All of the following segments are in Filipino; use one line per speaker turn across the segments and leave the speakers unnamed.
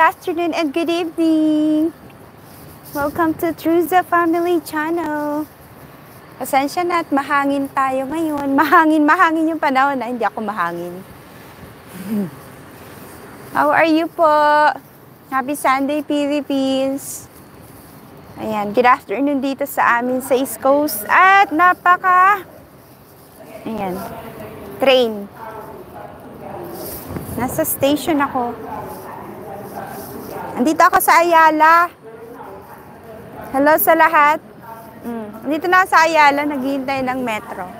afternoon, and good evening. Welcome to Truza Family Channel. Pasensya na at mahangin tayo ngayon. Mahangin, mahangin yung panahon na hindi ako mahangin. How are you po? Happy Sunday, Philippines. Ayan, good afternoon dito sa amin sa East Coast. At napaka... Ayan, train. Nasa station ako. Andito ako sa Ayala. Hello sa lahat. Mm. Andito na sa Ayala, naghihintay ng metro.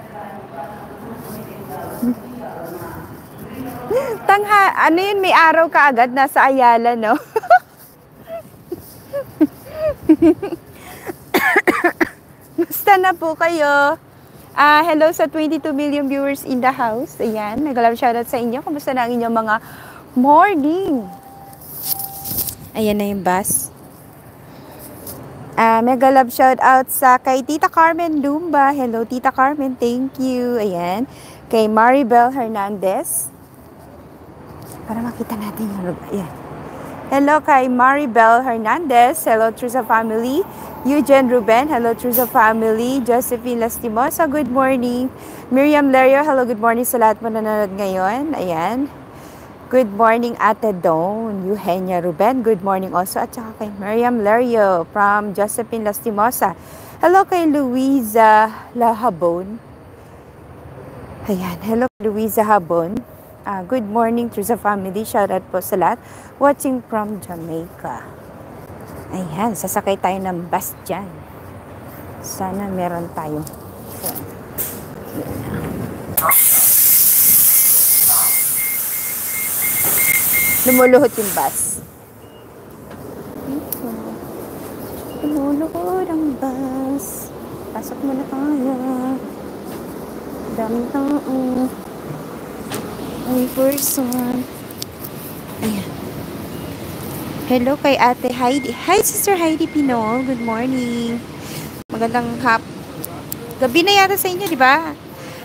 Tangha, ano yun, may araw ka agad nasa Ayala, no? Basta na po kayo. Uh, hello sa 22 million viewers in the house. Ayan, nag-love shoutout sa inyo. Kumusta na ang inyong mga morning? Ayan na yung bus. Uh, mega love shout out sa kay Tita Carmen Lumba. Hello, Tita Carmen. Thank you. Ayan. Kay Maribel Hernandez. Para makita natin yung Ayan. Hello kay Maribel Hernandez. Hello, Trusa family. Eugene Ruben. Hello, Trusa family. Josephine Lastimosa. Good morning. Miriam Lerio. Hello, good morning sa lahat mo nanonood ngayon. Ayan. Good morning, Ate Dawn. Eugenia Ruben. Good morning also. At saka kay Miriam Lerio from Josephine Lastimosa. Hello kay Luisa Lahabon. Ayan. Hello, Luisa Habon. Uh, good morning to the family. Shout out po sa lahat. Watching from Jamaica. Ayan. Sasakay tayo ng bus dyan. Sana meron tayo. So, Lumuluhot yung bus. Lumuluhot ang bus. Pasok muna tayo. Daming tao. May person. Ayan. Hello kay Ate Heidi. Hi, Sister Heidi Pinol. Good morning. Magandang hap. Gabi na yata sa inyo, di ba?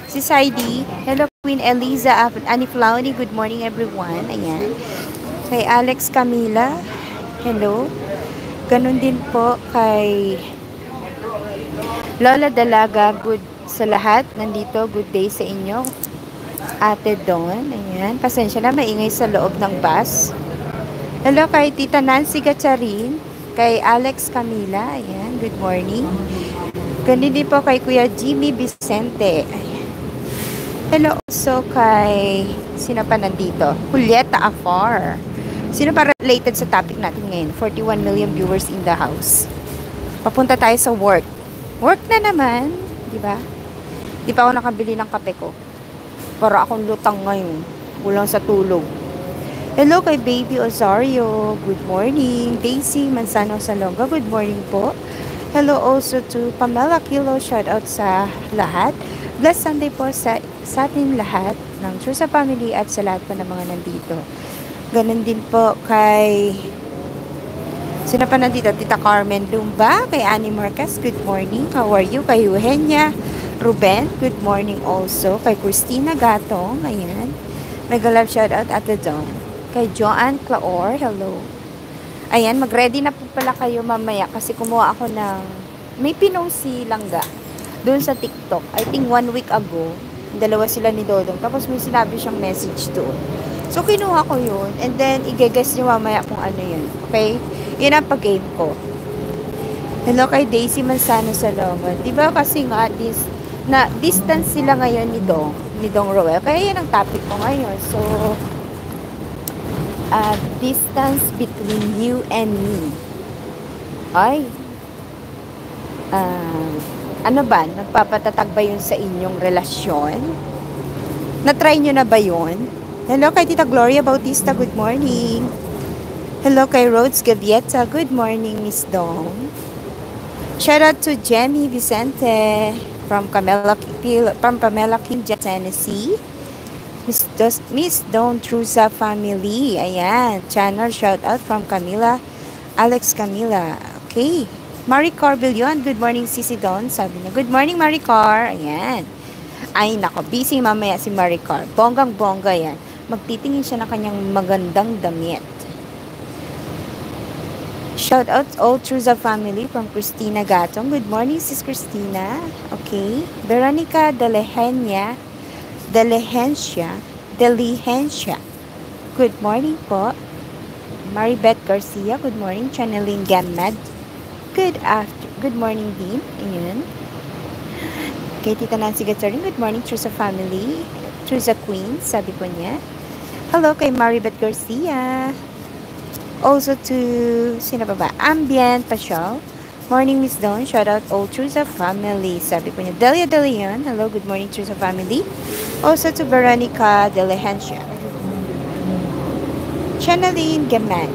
Si Heidi. Hello, Queen Eliza. Annie Flawney. Good morning, everyone. Ayan. Kay Alex Camila. Hello. Ganun din po kay Lola Dalaga. Good sa lahat. Nandito. Good day sa inyo. Ate Dawn. Ayan. Pasensya na. Maingay sa loob ng bus. Hello kay Tita Nancy Gatcharin. Kay Alex Camila. Ayan. Good morning. Ganun din po kay Kuya Jimmy Vicente. Ayan. Hello also kay sino pa nandito? Julieta Afar. Sino pa related sa topic natin ngayon? 41 million viewers in the house. Papunta tayo sa work. Work na naman, di ba? Di pa ako nakabili ng kape ko. Para akong lutang ngayon. Kulang sa tulog. Hello kay Baby Osario. Good morning. Daisy Manzano Salonga. Good morning po. Hello also to Pamela Kilo. Shout out sa lahat. Blessed Sunday po sa, sa atin lahat ng True sa Family at sa lahat po ng mga nandito. Ganon din po kay Sino pa nandito? Tita Carmen Lumba, kay Annie Marquez, good morning. How are you? Kay Eugenia Ruben, good morning also. Kay Christina Gatong, ayan. Mega love shout out at the dawn. Kay Joanne Claor, hello. Ayan, mag-ready na po pala kayo mamaya kasi kumuha ako ng may pinost si Langga doon sa TikTok. I think one week ago, dalawa sila ni Dodong. Tapos may sinabi siyang message doon So, kinuha ko yun. And then, i-guess nyo mamaya kung ano yun. Okay? Yun ang pag-game ko. Hello kay Daisy Manzano Salomon. Di ba kasi nga, this, na distance sila ngayon ni Dong, ni Dong Roel. Kaya yan ang topic ko ngayon. So, uh, distance between you and me. Ay. Uh, ano ba? Nagpapatatag ba yun sa inyong relasyon? Na-try nyo na ba yun? Hello kay Tita Gloria Bautista, good morning. Hello kay Rhodes Gavieta, good morning Miss Dong. Shout out to Jenny Vicente from Camela from Pamela King, Tennessee. Miss, Dos, Miss Don Trusa family. Ayan. Channel shout out from Camila. Alex Camila. Okay. Marie Carbillion. Good morning, Sisi Don. Sabi niya, good morning, Marie Car. Ayan. Ay, nako. Busy mamaya si Marie Car. Bonggang-bongga yan magtitingin siya ng kanyang magandang damit. Shout out all Truza family from Christina Gatong. Good morning, Sis Christina. Okay. Veronica Delehenia. Delehencia. Delehencia. Good morning po. Maribeth Garcia. Good morning. Channeling Gamad. Good after. Good morning din. Ayan. Kay Tita Nancy Gatsarin. Good morning, Truza family. Truza Queen. Sabi po niya. Hello kay Maribeth Garcia. Also to, sino ba ba? Ambient Pasyal. Morning, Miss Dawn. Shout out all Truza family. Sabi po niya, Delia De Leon. Hello, good morning, Truza family. Also to Veronica De Lehencia. Channeline Gaman.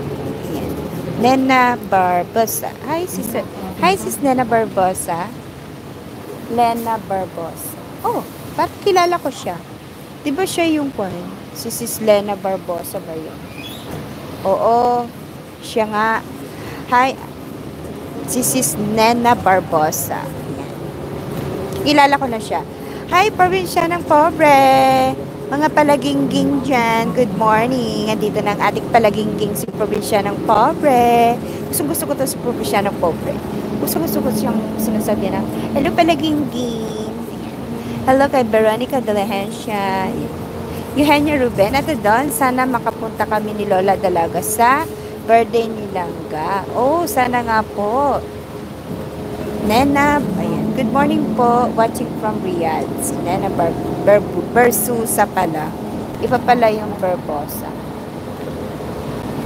Ayan. Nena Barbosa. Hi, sis. Hi, sis Nena Barbosa. Lena Barbosa. Oh, ba't kilala ko siya? Di ba siya yung kwan? Si Sis Lena Barbosa ba yun? Oo, siya nga. Hi, si Sis Nena Barbosa. Kilala ko na siya. Hi, probinsya ng pobre. Mga palagingging dyan, good morning. Andito na ang ating palagingging si probinsya ng pobre. Gusto gusto ko to si probinsya ng pobre. Gusto gusto ko siyang sinasabi ng, hello palagingging. Hello kay Veronica de la Hencia. Eugenia Ruben, at doon, sana makapunta kami ni Lola Dalaga sa birthday ni Langga. Oh, sana nga po. Nena, ayan. Good morning po. Watching from Riyadh. Si Nena Bar Bar Bersusa pala. Iba pala yung Barbosa.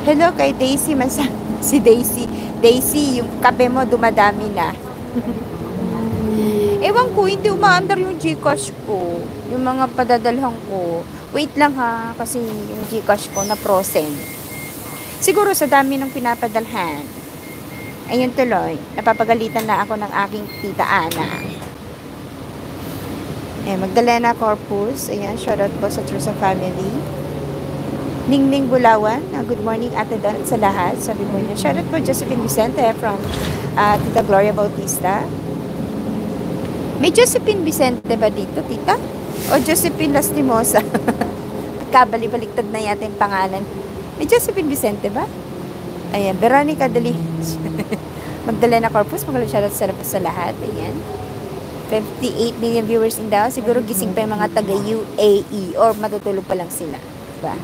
Hello kay Daisy Mansa. Si Daisy. Daisy, yung kape mo dumadami na. Ewan ko, hindi umaandar yung Gcash ko. Yung mga padadalhan ko. Wait lang ha, kasi yung Gcash ko na frozen. Siguro sa dami ng pinapadalhan. Ayun tuloy, napapagalitan na ako ng aking tita Ana. Eh, Magdalena Corpus. Ayan, shoutout po sa Trusa Family. Ningning Bulawan. Uh, good morning, Ate Don, sa lahat. Sabi po niya. Shoutout po Josephine Vicente from uh, Tita Gloria Bautista. May Josephine Vicente ba dito, tita? O Josephine Lastimosa? Kabali-baliktad na yata yung pangalan. May Josephine Vicente ba? Ayan, Veronica Dali. Magdalena Corpus, magalang shoutout sa, sa lahat. Ayan. 58 million viewers in Davao. Siguro gising pa yung mga taga UAE or matutulog pa lang sila. Diba?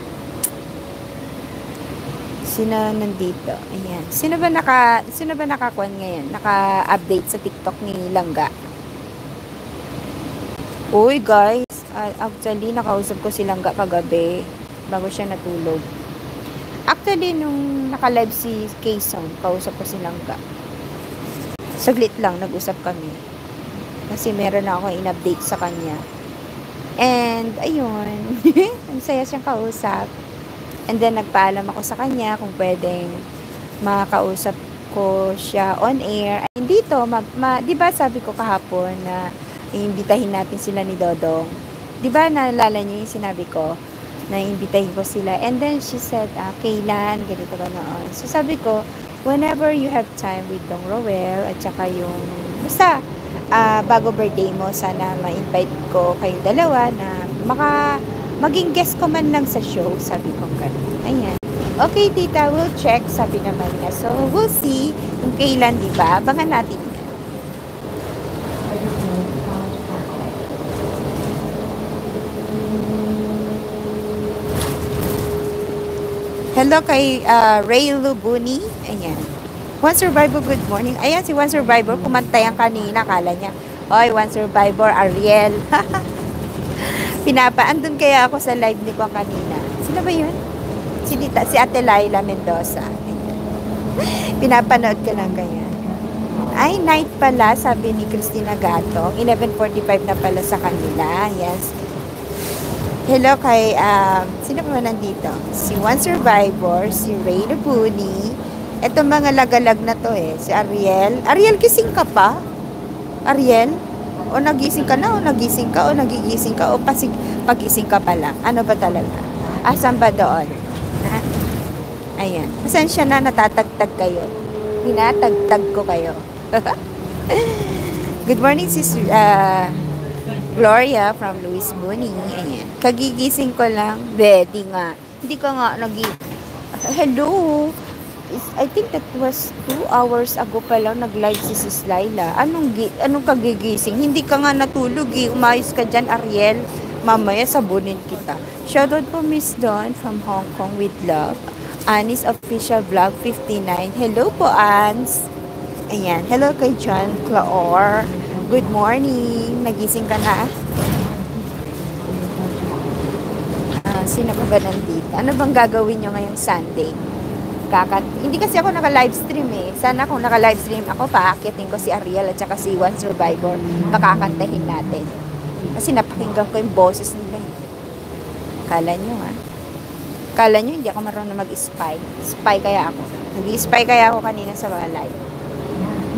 Sino nandito? Ayan. Sino ba naka sino ba nakakuan ngayon? Naka-update sa TikTok ni Langga? Uy, guys. Uh, actually, nakausap ko si Langga kagabi bago siya natulog. Actually, nung naka-live si Kayson, kausap ko si Langga. Saglit lang, nag-usap kami. Kasi meron na ako in-update sa kanya. And, ayun. ang saya siyang kausap. And then, nagpaalam ako sa kanya kung pwedeng makausap ko siya on air. And dito, ma, ma, di ba sabi ko kahapon na iimbitahin natin sila ni Dodong. Di ba naalala niyo yung sinabi ko na iimbitahin ko sila. And then she said, ah, kailan, ganito ba noon. So sabi ko, whenever you have time with Dong Roel at saka yung, basta, uh, bago birthday mo, sana ma-invite ko kayong dalawa na maka, maging guest ko man lang sa show, sabi ko ganun. Ayan. Okay, tita, we'll check, sabi naman niya. So, we'll see kung kailan, di ba? Abangan natin Hello kay uh, Ray Lubuni. Ayan. One Survivor, good morning. Ayan, si One Survivor, kumantay ang kanina, kala niya. Oy, One Survivor, Ariel. Pinapa, andun kaya ako sa live ni ko kanina. Sino ba yun? Si, Dita, si Ate Laila Mendoza. Pinapanood ko lang kaya. Ay, night pala, sabi ni Christina Gatong. 11.45 na pala sa kanila. Yes. Hello kay, um, sino pa nandito? Si One Survivor, si Ray Labuni. Ito mga lagalag na to eh. Si Ariel. Ariel, gising ka pa? Ariel? O nagising ka na? O nagising ka? O nagigising ka? O pasig, pagising ka pa lang? Ano ba talaga? Asan ba doon? Ha? Ayan. Pasensya na natatagtag kayo. Hinatagtag ko kayo. Good morning, sis. Uh, Gloria from Luis Boni. Ayan. Kagigising ko lang. Betty nga. Hindi ko nga nag Hello. I think that was two hours ago pa lang nag-live si Sis Laila. Anong, anong kagigising? Hindi ka nga natulog eh. Umayos ka dyan, Ariel. Mamaya sabunin kita. Shoutout po Miss Dawn from Hong Kong with love. Anis Official Vlog 59. Hello po, Ans. Ayan. Hello kay John Claor. Good morning. Nagising ka na? Ah, sino pa ba nandito? Ano bang gagawin nyo ngayong Sunday? Kakat hindi kasi ako naka-live stream eh. Sana kung naka-live stream ako, paakitin ko si Ariel at saka si One Survivor. Makakantahin natin. Kasi napakinggan ko yung boses nila. eh. Kala nyo ha? Kala nyo hindi ako marunong mag-spy. Spy kaya ako. Nag-spy kaya ako kanina sa mga live.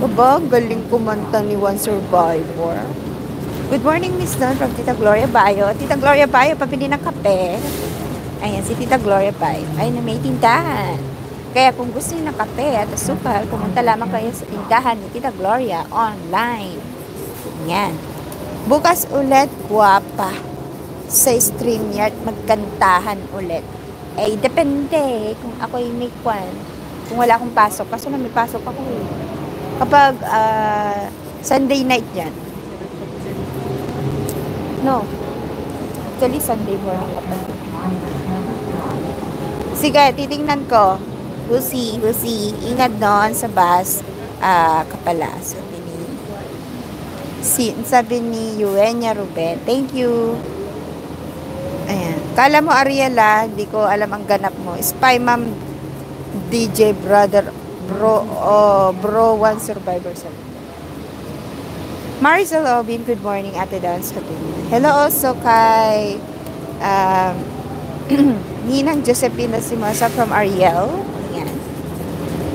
Aba, galing kumanta ni One Survivor. Good morning, Miss Don from Tita Gloria Bayo. Tita Gloria Bayo, pabili ng kape. Ayan, si Tita Gloria Bayo. Ay, na may tindahan. Kaya kung gusto niyo ng kape at asukal, pumunta lamang kayo sa tindahan ni Tita Gloria online. Yan. Bukas ulit, guwapa. Sa StreamYard, magkantahan ulit. Eh, depende kung ako ay may kwan. Kung wala akong pasok. Kaso na may pasok ako eh. Kapag ah, Sunday night yan. No. Actually, Sunday mo lang kapag. Sige, titingnan ko. We'll see, we'll see. Ingat doon sa bus. Ah, kapala. Sabi ni, si, sabi ni Eugenia Ruben. Thank you. Ayan. Kala mo, Ariela, hindi ko alam ang ganap mo. Spy Mom DJ Brother Bro oh, Bro One Survivor sabi. Maricel Obin, good morning, Ate Don sabi niya. Hello also kay um, Ninang Josephine Simosa from Ariel. Ayan.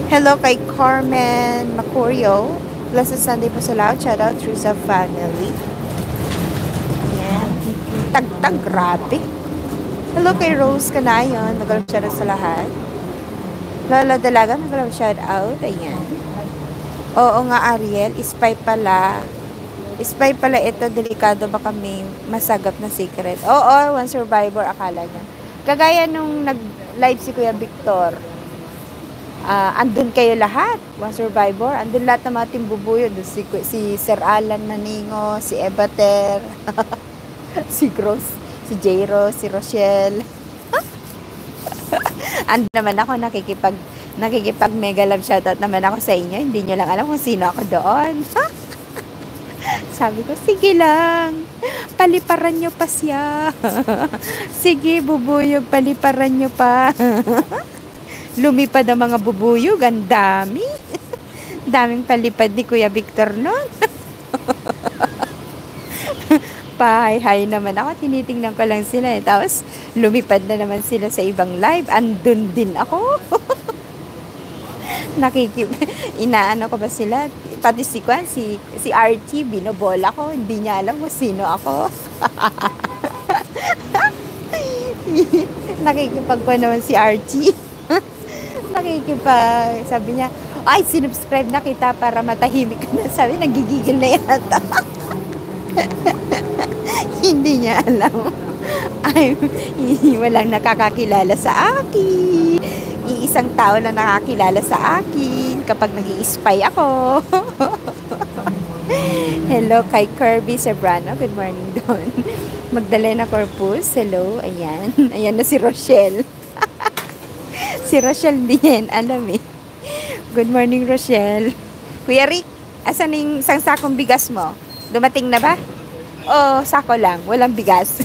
Hello kay Carmen Macorio. Blessed Sunday po sa lahat. Shout out through sa family. Ayan. Tagtag, grabe. Hello kay Rose Canayon. Nagalang shout out sa lahat. Lola Dalaga, nagalang shout out. Ayan. Oo nga, Ariel. Spy pala. Spy pala ito. Delikado ba kami masagap na secret? Oo, one survivor akala niya. Kagaya nung nag-live si Kuya Victor. ah andun kayo lahat, one survivor. Andun lahat ng mga timbubuyo. Si, si Sir Alan Naningo, si Ebater, si Gross, si Jairo, si Rochelle. Ando naman ako nakikipag nakikipag mega love shoutout naman ako sa inyo. Hindi nyo lang alam kung sino ako doon. Sabi ko, sige lang. Paliparan nyo pa siya. sige, bubuyog, paliparan nyo pa. Lumipad ang mga bubuyog. Ang dami. Daming palipad ni Kuya Victor noon. Pahay-hay naman ako. Tinitingnan ko lang sila. Eh. Tapos, lumipad na naman sila sa ibang live. Andun din ako. Nakikip, inaano ko ba sila? Pati si Kwan, si, si RT, binobola ko. Hindi niya alam kung sino ako. Nakikipag pa naman si RT. Nakikipag, sabi niya, ay, sinubscribe na kita para matahimik na. Sabi, nagigigil na yata. Hindi niya alam. Ay, walang nakakakilala sa akin. Iisang tao na nakakilala sa akin kapag nag spy ako. Hello kay Kirby Sebrano. Good morning doon. Magdalena Corpus. Hello. Ayan. Ayan na si Rochelle. si Rochelle din. Alam eh. Good morning, Rochelle. Kuya Rick, asan yung isang bigas mo? Dumating na ba? O sako lang, walang bigas.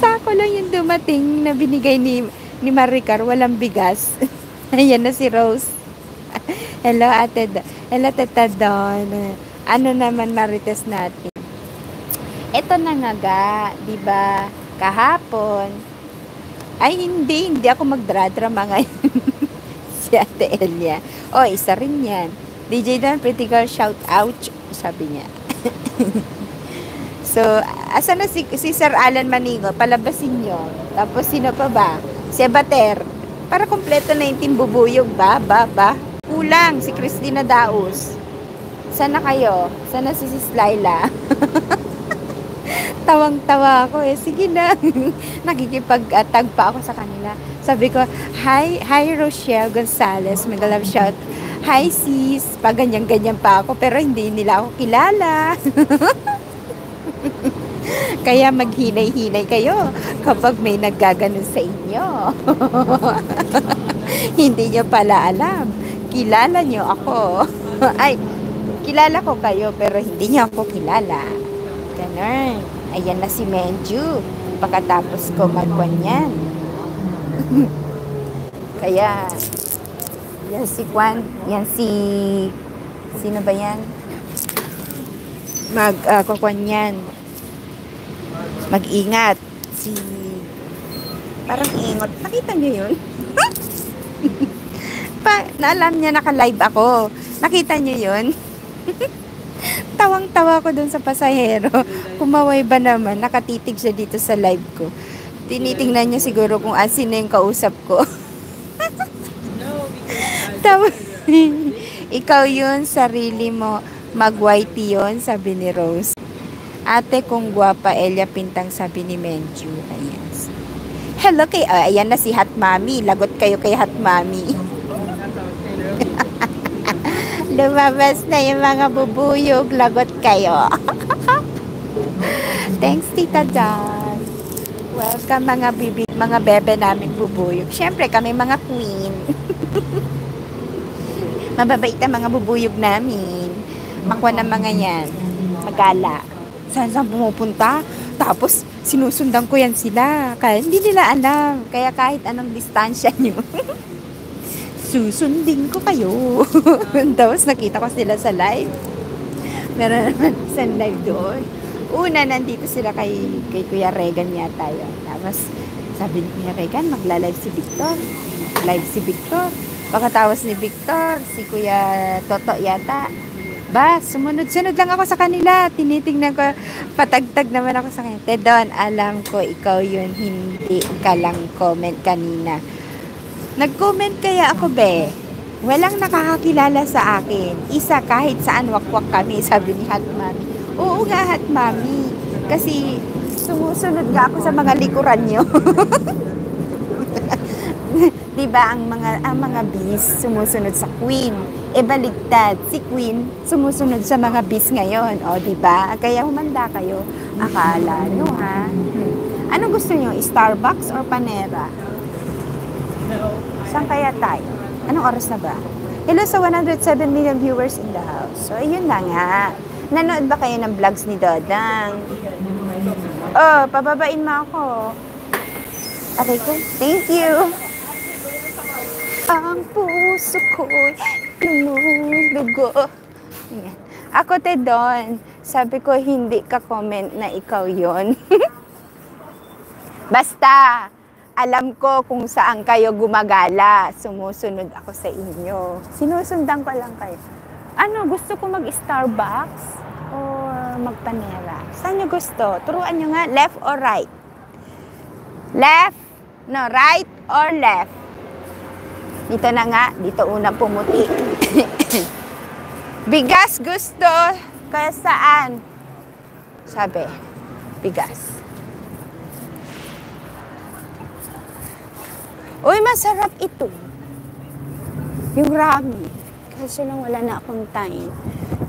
sako lang yung dumating na binigay ni, ni Maricar, walang bigas. Ayan na si Rose. Hello, Ate Hello, Tata Don. Ano naman marites natin? Ito na nga ga, di ba? Kahapon. Ay, hindi. Hindi ako magdradrama ngayon. si Ate Elia. O, isa rin yan. DJ Dan, pretty girl, shout out. Sabi niya. so, asa na si, si Sir Alan Manigo? Palabasin nyo. Tapos, sino pa ba? Si Abater. Para kompleto na yung team bubuyog ba? Ba? Ba? Kulang si Christina Daus. Sana kayo? Sana si Sis Laila? Tawang-tawa ako eh. Sige na. Nakikipag-tag pa ako sa kanila. Sabi ko, hi, hi Rochelle Gonzalez, mega love shout. Hi sis, pa ganyan-ganyan pa ako, pero hindi nila ako kilala. Kaya maghinay-hinay kayo kapag may naggaganon sa inyo. hindi nyo pala alam. Kilala nyo ako. Ay, kilala ko kayo pero hindi nyo ako kilala. Ganon. Ayan na si Menju. Pagkatapos ko magwan yan. Kaya, yan si Kwan, yan si, sino ba yan? Mag, uh, kukwan yan. Mag-ingat. Si, parang ingot. Nakita niyo yun? pa, naalam niya naka-live ako. Nakita niyo yun? Tawang-tawa ko dun sa pasahero. Kumaway ba naman? Nakatitig siya dito sa live ko. Tinitingnan niya siguro kung asin na yung kausap ko. Tawa. Ikaw yun, sarili mo. Mag-whitey yun, sabi ni Rose. Ate kung guwapa, Elia Pintang, sabi ni Menju. Ayan. Hello kay, oh, ayan na si Hot Mami. Lagot kayo kay Hot Mami. Lumabas na yung mga bubuyog. Lagot kayo. Thanks, Tita John. Welcome mga bibi, mga bebe namin bubuyog. Siyempre, kami mga queen. Mababait ang mga bubuyog namin. Makwa ng mga yan. Magala. Saan saan pumupunta? Tapos, sinusundan ko yan sila. Kaya hindi nila alam. Kaya kahit anong distansya nyo, susundin ko kayo. Tapos, nakita ko sila sa live. Meron naman sa live doon una, nandito sila kay, kay Kuya Regan yata yun. Tapos, sabi ni Kuya Regan, magla-live si Victor. Live si Victor. Pagkatawas ni Victor, si Kuya Toto yata. Ba, sumunod-sunod lang ako sa kanila. Tinitingnan ko, patagtag naman ako sa kanila. Tedon, alam ko ikaw yun, hindi ka lang comment kanina. Nag-comment kaya ako, be. Walang nakakakilala sa akin. Isa kahit saan wakwak kami, sabi ni Hot Mami. Oo nga, Hot Mami. Kasi sumusunod nga ako sa mga likuran nyo. diba ang mga ang mga bees sumusunod sa queen. E baligtad si queen sumusunod sa mga bees ngayon. O diba kaya humanda kayo. Akala nyo ha? Ano gusto nyo Starbucks or Panera? Saan kaya tayo? Anong oras na ba? Hello sa 107 million viewers in the house. So ayun na nga. Nanood ba kayo ng vlogs ni Dodang? Oh, pababain mo ako. Okay ko. Thank you. Ang puso ko'y lumulugo. Ayan. Ako, Tedon, sabi ko, hindi ka comment na ikaw yon. Basta, alam ko kung saan kayo gumagala. Sumusunod ako sa inyo. Sinusundan ko lang kayo. Ano, gusto ko mag-Starbucks or mag-Panera? Saan nyo gusto? Turuan nyo nga, left or right? Left? No, right or left? Dito na nga, dito una pumuti. bigas gusto, kaya saan? Sabi, bigas. Uy, masarap ito. Yung ramen. Kaso lang wala na akong time.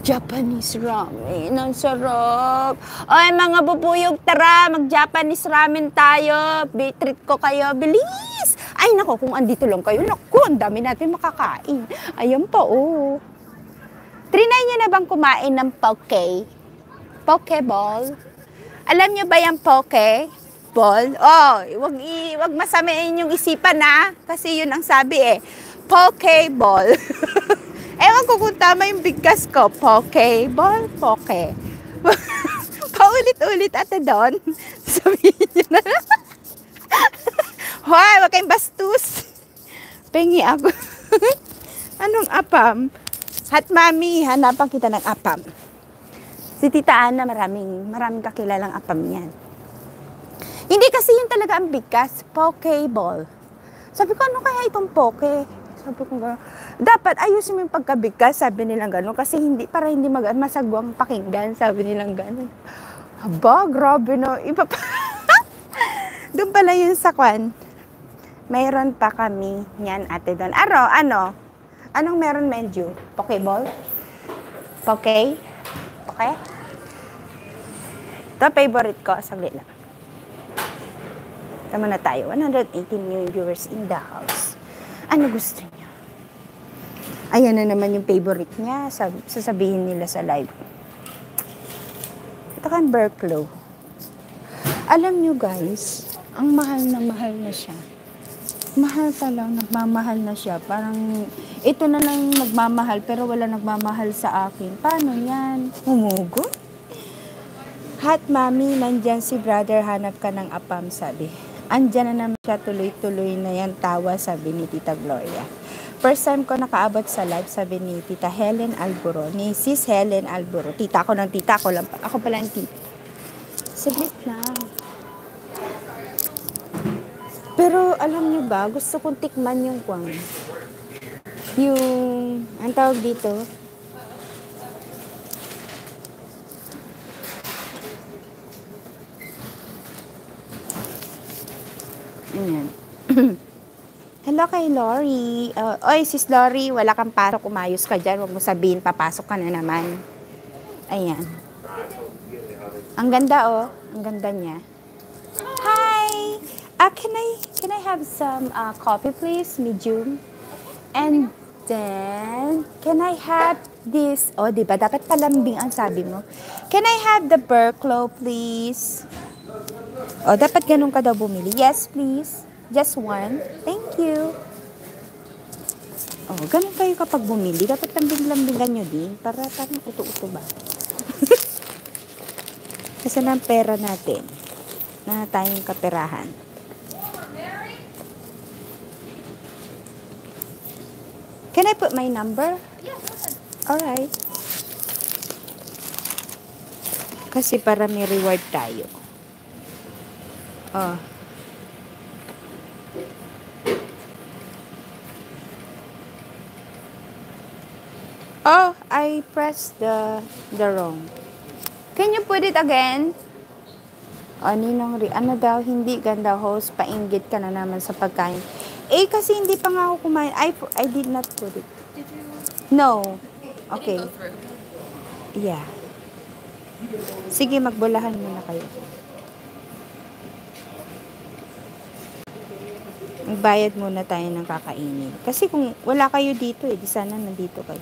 Japanese ramen. Ang sarap. Ay, mga bubuyog, tara. Mag-Japanese ramen tayo. Treat ko kayo. Bilis! Ay, nako, kung andito lang kayo, nako, ang dami natin makakain. Ayan pa, oh. Trinay niyo na bang kumain ng poke? Pokeball? Alam niyo ba yung poke? Ball? Oh, wag, i, wag masamain yung isipan na. Kasi yun ang sabi eh. Pokeball. Ewan ko kung tama yung bigkas ko. Poke, ball, poke. Paulit-ulit ate doon. Sabihin niyo na. Hoy, wag kayong bastos. Pengi ako. Anong apam? Hat mami, hanapan kita ng apam. Si Tita Ana, maraming, maraming kakilalang apam yan. Hindi kasi yun talaga ang bigkas. Pokeball. Sabi ko, ano kaya itong poke? Sabi ko gano'n. Dapat ayusin mo yung pagkabigkas, sabi nilang gano'n. Kasi hindi, para hindi mag masagwang pakinggan, sabi nilang gano'n. Aba, grabe no. Iba pa. Doon pala yun sa kwan. Mayroon pa kami yan ate doon. Aro, ano? Anong meron menu? Pokeball? Poke? Poke? Ito, favorite ko. Saglit lang. Tama na tayo. 118 million viewers in the house. Ano gusto niya? Ayan na naman yung favorite niya. Sab- sasabihin nila sa live. Ito kan Berklow. Alam nyo guys, ang mahal na mahal na siya. Mahal talaga, nagmamahal na siya. Parang, ito na lang yung nagmamahal, pero wala nagmamahal sa akin. Paano yan? Humugot? Hot mami, nandyan si brother, hanap ka ng apam, sabi. Andyan na naman siya, tuloy-tuloy na yan, tawa, sabi ni Tita Gloria. First time ko nakaabot sa live, sabi ni Tita Helen Alburo, ni Sis Helen Alburo. Tita ko ng tita ko lang, ako pala ang tita. Saglit lang. Pero alam niyo ba, gusto kong tikman yung kwan. Yung, ang tawag dito, Ayan. Hello kay Lori. Uh, oy, sis Lori, wala kang pasok, umayos ka dyan. Huwag mo sabihin, papasok ka na naman. Ayan. Ang ganda oh. Ang ganda niya. Uh, can I can I have some uh, coffee please? Medium. And then, can I have this? Oh, di ba? Dapat palambing ang sabi mo. Can I have the Burklow please? Oh, dapat ganun ka daw bumili. Yes, please. Just one. Thank you. Oh, ganun kayo kapag bumili. Dapat lambing-lambingan nyo din. Para parang uto-uto ba? Kasi ng pera natin na tayong kaperahan. Can I put my number?
Yeah, go ahead.
Alright. Kasi para may reward tayo. Oh. Oh, I pressed the the wrong. Can you put it again? O, ninong ri, ano daw, hindi ganda host, painggit ka na naman sa pagkain. Eh, kasi hindi pa nga ako kumain. I, I did not put it.
Did you?
No. Okay. Yeah. Sige, magbulahan muna kayo. Magbayad muna tayo ng kakainin. Kasi kung wala kayo dito eh, di sana nandito kayo.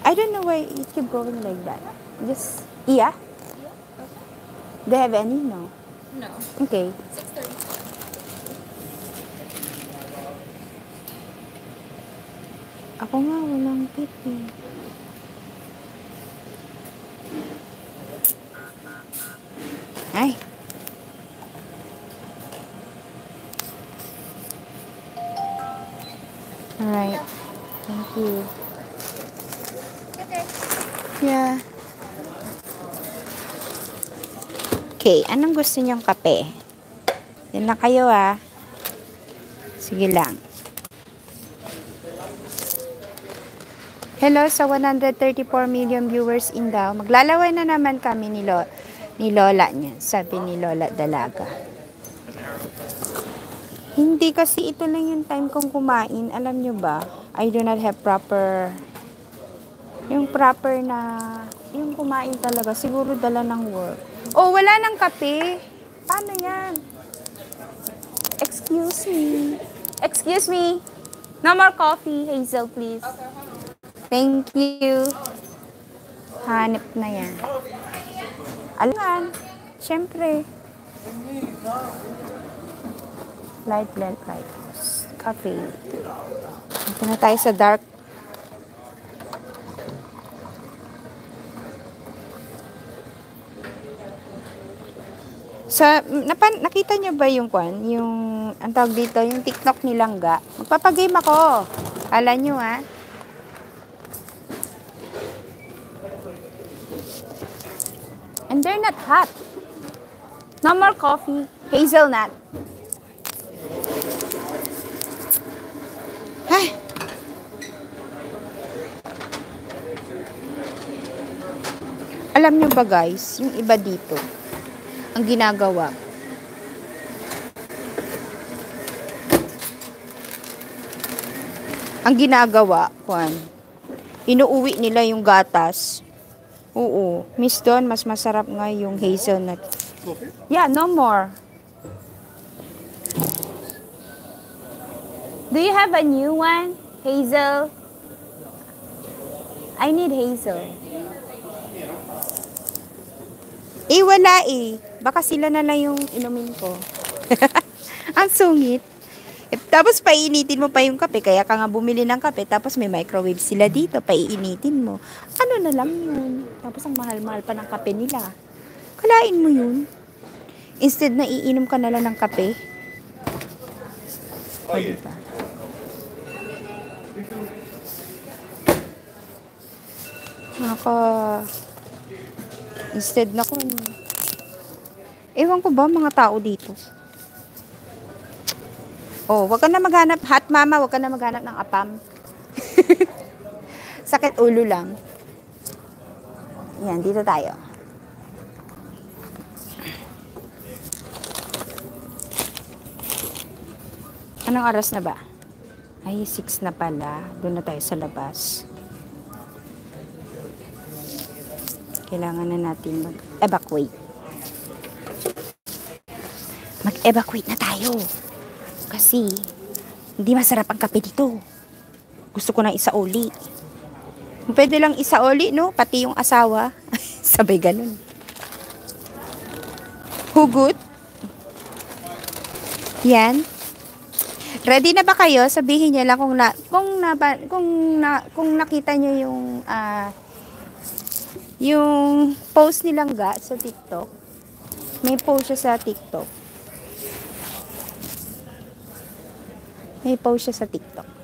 I don't know why it keep going like that. Just, yeah? Do you have any? No.
No.
Okay.
6.30.
Ako nga, walang tip eh. Ay. Alright. Thank you.
Okay.
Yeah. Okay, anong gusto niyong kape? Yan na kayo ah. Sige lang. Hello sa 134 million viewers in Dao. Maglalaway na naman kami ni, Lo, ni Lola niya, sabi ni Lola Dalaga. Hindi kasi ito lang yung time kong kumain. Alam nyo ba? I do not have proper yung proper na yung kumain talaga. Siguro dala ng work. Oh, wala nang kape. Paano yan? Excuse me. Excuse me. No more coffee, Hazel, please. Thank you. Hanip na yan. Alam, syempre. Light blend light. Coffee. Ito na tayo sa dark. Sa, napan, nakita niyo ba yung kwan? Yung, ang tawag dito, yung TikTok ni Langga. Magpapagame ako. Kala niyo ah. And they're not hot. No more coffee. Hazelnut. Ay. Alam nyo ba guys, yung iba dito, ang ginagawa, Ang ginagawa, Juan, inuuwi nila yung gatas. Oo. Miss Don, mas masarap nga yung hazelnut. Yeah, no more. Do you have a new one? Hazel? I need hazel. Eh, wala eh. Baka sila na lang yung inumin ko. Ang sungit. Eh, tapos painitin mo pa yung kape, kaya ka nga bumili ng kape, tapos may microwave sila dito, paiinitin mo. Ano na lang yun. Tapos ang mahal-mahal pa ng kape nila. Kalain mo yun. Instead na iinom ka na lang ng kape. O, diba? Naka... Instead na kung... Ewan ko ba mga tao dito? Oh, wag ka na maghanap, hot mama, wag ka na maghanap ng apam. Sakit ulo lang. Yan, dito tayo. Anong oras na ba? Ay, 6 na pala. Doon na tayo sa labas. Kailangan na natin mag-evacuate. Mag-evacuate na tayo. Kasi, hindi masarap ang kape dito. Gusto ko na isauli. Pwede lang isauli, no? Pati yung asawa. Sabay ganun. Hugot. Yan. Ready na ba kayo? Sabihin niyo lang kung na kung na kung na kung nakita niyo yung ah yung post nilang ga sa TikTok. May post siya sa TikTok. May post siya sa TikTok.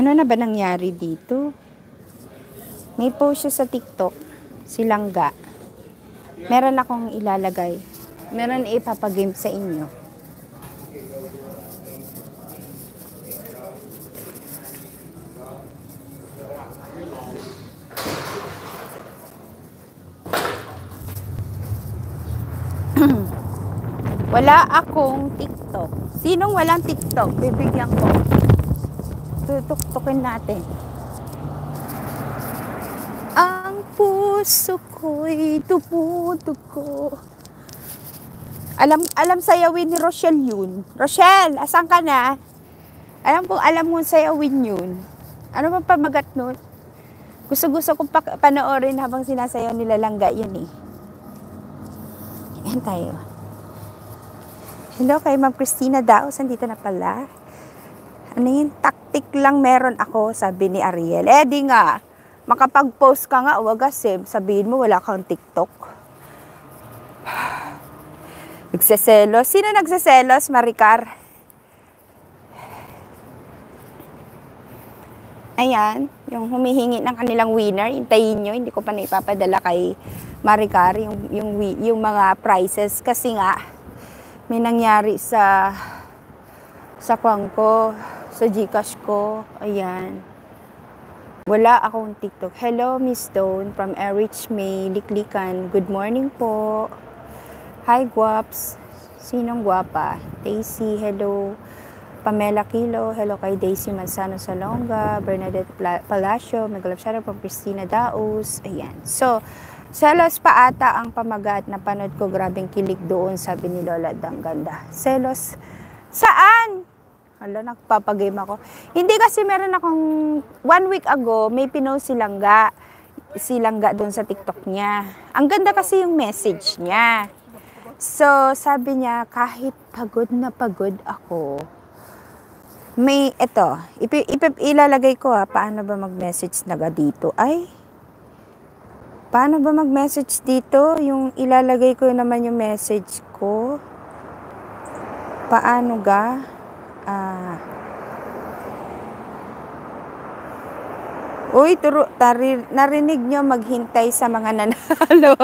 Ano na ba nangyari dito? May post siya sa TikTok. Silangga. Meron akong ilalagay. Meron ipapagame sa inyo. Wala akong TikTok. Sinong walang TikTok? Bibigyan ko. Tutuktukin natin. Ang puso ko'y tumutuko. Alam, alam sayawin ni Rochelle yun. Rochelle, asan ka na? Alam kong alam mo sayawin yun. Ano ba pamagat nun? Gusto-gusto kong pa- panoorin habang sinasayaw nila langga yun eh. Yan tayo. Hello kay Ma'am Christina Daos, andito na pala. Ano yun? Taktik lang meron ako, sabi ni Ariel. Eh di nga, makapag-post ka nga, wagas eh. Sabihin mo, wala kang TikTok. Nagseselos. Sino nagseselos, Maricar? Ayan, yung humihingi ng kanilang winner, hintayin nyo, hindi ko pa naipapadala kay Maricar yung, yung, yung mga prizes kasi nga, may nangyari sa sa kwang ko, sa Gcash ko, ayan. Wala akong TikTok. Hello, Miss Stone from Erich May, Liklikan. Good morning po. Hi, Guaps. Sinong guwapa? Daisy, hello. Pamela Kilo, hello kay Daisy Manzano Salonga, Bernadette Palacio, Megalapsara from Christina Daos. Ayan. So, selos pa ata ang pamagat na panood ko. Grabing kilig doon, sabi ni Lola Dangganda. Selos? Saan? Hala, nagpapagame ako. Hindi kasi meron akong, one week ago, may pinost si Langga. Si Langga doon sa TikTok niya. Ang ganda kasi yung message niya. So, sabi niya, kahit pagod na pagod ako, may, ito, ipi, ipi, ilalagay ko ha, paano ba mag-message naga dito? Ay, paano ba mag-message dito? Yung ilalagay ko naman yung message ko. Paano ga? Ah. Uy, turo, tari, narinig nyo maghintay sa mga nanalo.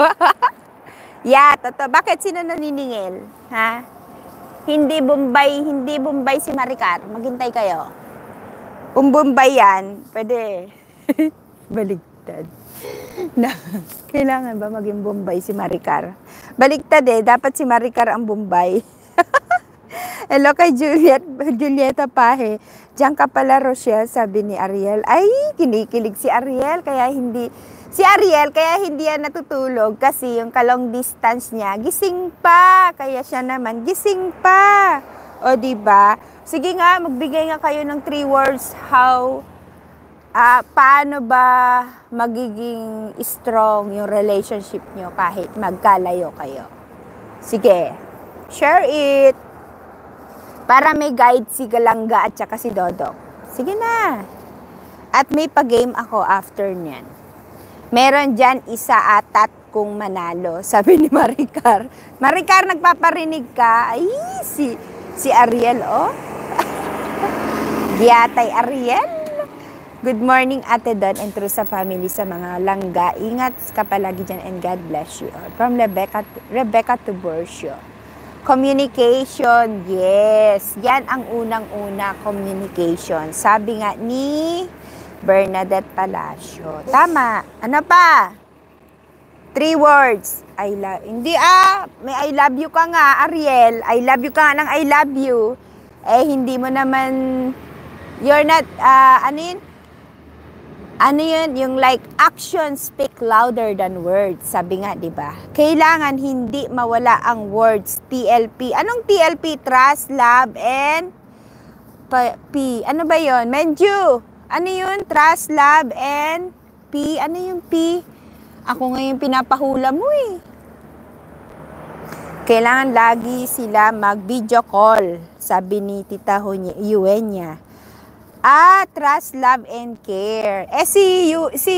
yeah, totoo. Bakit sino naniningil? Ha? Hindi Bombay, hindi Bombay si Maricar. Maghintay kayo. Kung Bombay yan, pwede. Baligtad. Na, kailangan ba maging Bombay si Maricar? Baligtad eh, dapat si Maricar ang Bombay. Hello kay Juliet, Julieta Pahe. Diyan ka pala, Rochelle, sabi ni Ariel. Ay, kinikilig si Ariel, kaya hindi... Si Ariel, kaya hindi yan natutulog kasi yung kalong distance niya, gising pa. Kaya siya naman, gising pa. O, di ba? Sige nga, magbigay nga kayo ng three words how uh, paano ba magiging strong yung relationship nyo kahit magkalayo kayo. Sige, share it. Para may guide si Galangga at saka si Dodong. Sige na. At may pa-game ako after niyan. Meron dyan isa atat kung manalo, sabi ni Maricar. Maricar, nagpaparinig ka. Ay, si, si Ariel, oh. Giyatay Ariel. Good morning, Ate Don and through sa family sa mga langga. Ingat ka palagi dyan and God bless you. From Rebecca, Rebecca to Borcio. Communication, yes. Yan ang unang-una, communication. Sabi nga ni Bernadette Palacio. Tama. Ano pa? Three words. I love, hindi ah, may I love you ka nga, Ariel. I love you ka nga ng I love you. Eh, hindi mo naman, you're not, uh, ano yun? Ano yun, yung like action speak louder than words. Sabi nga, di ba? Kailangan hindi mawala ang words, TLP. Anong TLP? Trust, love, and P. Ano ba yon? Medyo. Ano yun? Trust, love, and P. Ano yung P? Ako ngayon pinapahula mo eh. Kailangan lagi sila mag-video call, sabi ni Tita Eugenia. Ah, trust, love, and care. Eh, si, you, si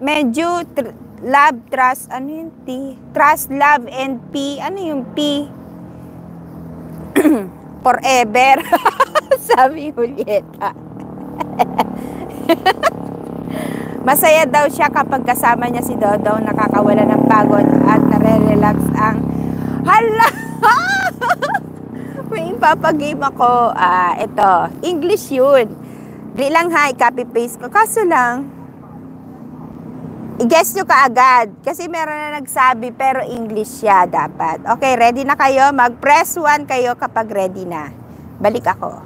medyo tr- love, trust, ano yung T? Trust, love, and P. Ano yung P? Forever. Sabi Julieta. Masaya daw siya kapag kasama niya si Dodo, nakakawala ng pagod at nare-relax ang hala! May ipapagame ako, ah, ito, English yun. Di lang ha, copy-paste ko. Kaso lang, i-guess nyo kaagad. Kasi meron na nagsabi, pero English siya dapat. Okay, ready na kayo? Mag-press 1 kayo kapag ready na. Balik ako.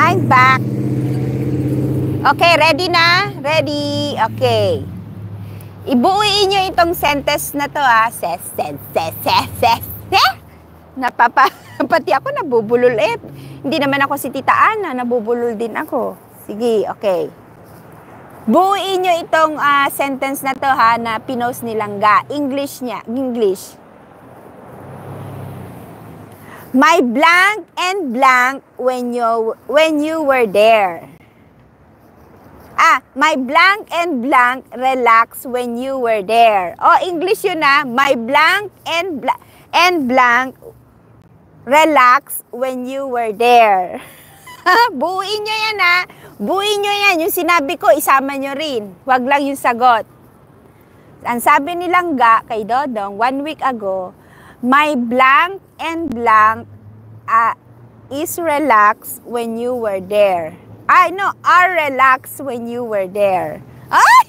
I'm back. Okay, ready na? Ready? Okay. Ibuuin nyo itong sentence na to. Ses, ses, ses, ses, ses, ses. Napapa, pati ako nabubulol eh. Hindi naman ako si Tita Ana, nabubulol din ako. Sige, okay. Buuin nyo itong uh, sentence na to ha, na pinost ni Langga. English niya, English. My blank and blank when you when you were there. Ah, my blank and blank relax when you were there. Oh, English yun na. My blank and blank and blank relax when you were there. Buuin nyo yan ha. Buuin nyo yan. Yung sinabi ko, isama nyo rin. Huwag lang yung sagot. Ang sabi ni Langga kay Dodong one week ago, my blank and blank uh, is relax when you were there. I know, are relax when you were there. Ay!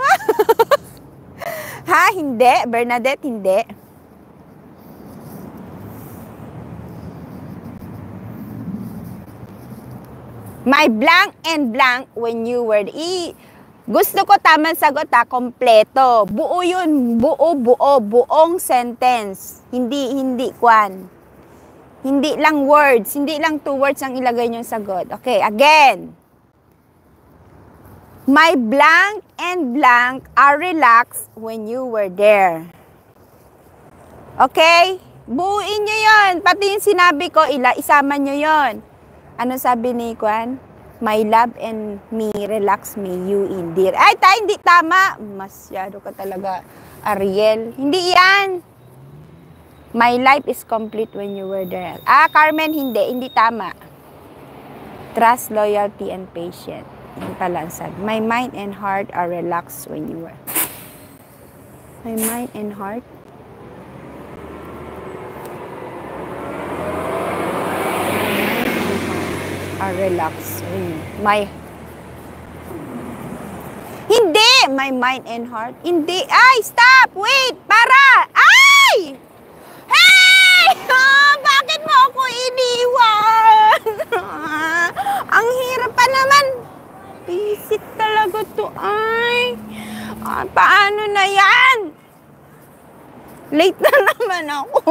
ha, hindi. Bernadette, hindi. My blank and blank when you were i gusto ko tamang sagot ha, kompleto. Buo yun, buo, buo, buong sentence. Hindi, hindi, kwan. Hindi lang words, hindi lang two words ang ilagay nyo sagot. Okay, again. My blank and blank are relaxed when you were there. Okay? Buuin nyo yon. Pati yung sinabi ko, ila, isama nyo yon. Ano sabi ni Kwan? My love and me, relax me, you indeed. Ay, tayo, hindi tama. Masyado ka talaga, Ariel. Hindi yan. My life is complete when you were there. Ah, Carmen, hindi. Hindi tama. Trust, loyalty, and patience. Yan pala ang sabi. My mind and heart are relaxed when you were. My mind and heart are relaxed. My Hindi! My mind and heart. Hindi. Ay, stop! Wait! Para! Ay! Hey! Oh, bakit mo ako iniwan? Ang hirap pa naman. Visit talaga to. Ay! Ah, paano na yan? Late na naman ako.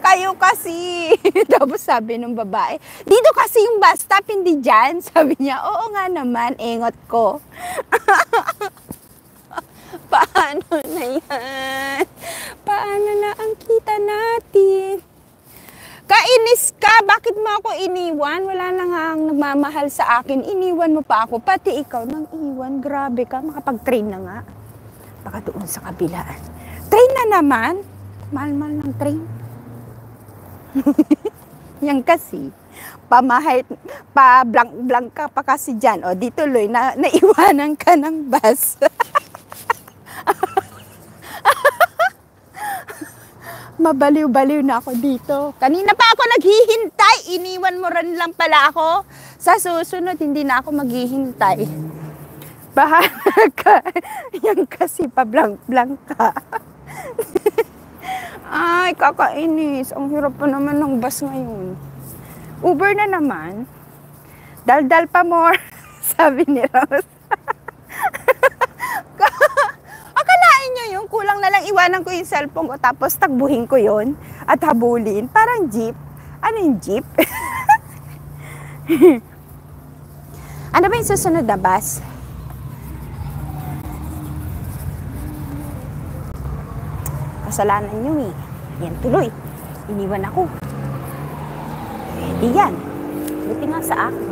Kayo kasi. Tapos sabi ng babae, dito kasi yung bus stop, hindi dyan. Sabi niya, oo nga naman, engot ko. Paano na yan? Paano na ang kita natin? Kainis ka, bakit mo ako iniwan? Wala na nga ang nagmamahal sa akin. Iniwan mo pa ako, pati ikaw nang iwan. Grabe ka, makapag-train na nga. Baka doon sa kabilaan. Train na naman. Mahal-mahal ng train. Yan kasi. Pamahal, pa blank blank ka pa kasi dyan. O, di tuloy, na, naiwanan ka ng bus. Mabaliw-baliw na ako dito. Kanina pa ako naghihintay. Iniwan mo rin lang pala ako. Sa susunod, hindi na ako maghihintay. Bahala ka. Yan kasi pa blank-blank ka. Ay, kakainis. Ang hirap pa naman ng bus ngayon. Uber na naman. Daldal pa more. Sabi ni Rose. Akalain nyo yung kulang na lang iwanan ko yung cellphone ko tapos tagbuhin ko yon at habulin. Parang jeep. Ano yung jeep? ano ba yung susunod na bus? Kasalanan nyo eh. Yan tuloy. Iniwan ako. Di yan. Buti nga sa akin.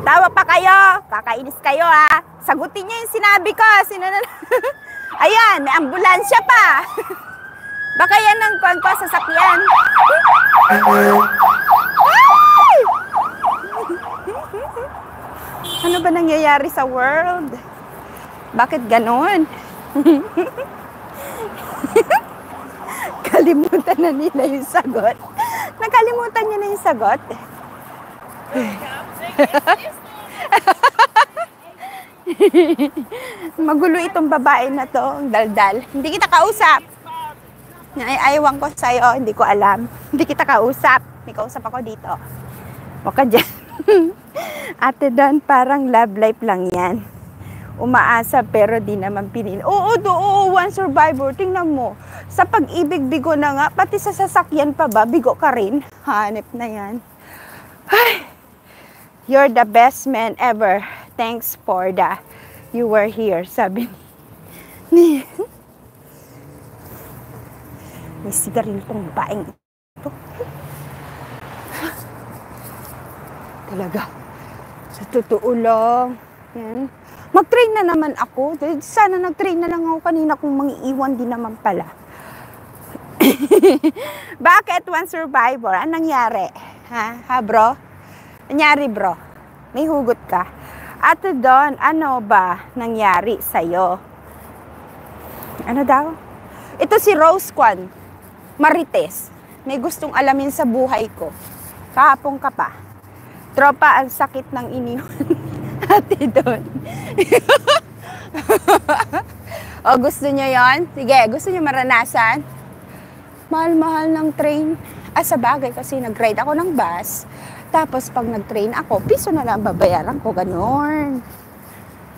Tawa pa kayo. Kakainis kayo ha. Sagutin niyo yung sinabi ko. Sino na... Ayan, may ambulansya pa. Baka yan ang kwan ko sa sakyan. Ano ba nangyayari sa world? Bakit ganon? Kalimutan na nila yung sagot. Nakalimutan niya na yung sagot. Magulo itong babae na to, ang daldal. Hindi kita kausap. Ay, aywan ko sa'yo, hindi ko alam. Hindi kita kausap. May kausap ako dito. Huwag ka dyan. Ate Don, parang love life lang yan. Umaasa pero di naman pinili. Oo, do, oo, one survivor. Tingnan mo. Sa pag-ibig, bigo na nga. Pati sa sasakyan pa ba, bigo ka rin. Hanip na yan. Ay, you're the best man ever. Thanks for the you were here, sabi ni. May sigarilyo tong baeng ito. Talaga. Sa totoo lang. Yan. Mag-train na naman ako. Sana nag-train na lang ako kanina kung mangiiwan din naman pala. Bakit one survivor? Anong nangyari? Ha? Ha, bro? Nangyari, bro? May hugot ka? Ate Don, ano ba nangyari sa'yo? Ano daw? Ito si Rose Kwan, Marites. May gustong alamin sa buhay ko. Kahapon ka pa. Tropa, ang sakit ng iniwan. Ate Don. o, gusto niyo yon? Sige, gusto niyo maranasan? Mahal-mahal ng train. Ah, sa bagay kasi nag-ride ako ng bus. Tapos pag nag-train ako, piso na lang babayaran ko, ganon.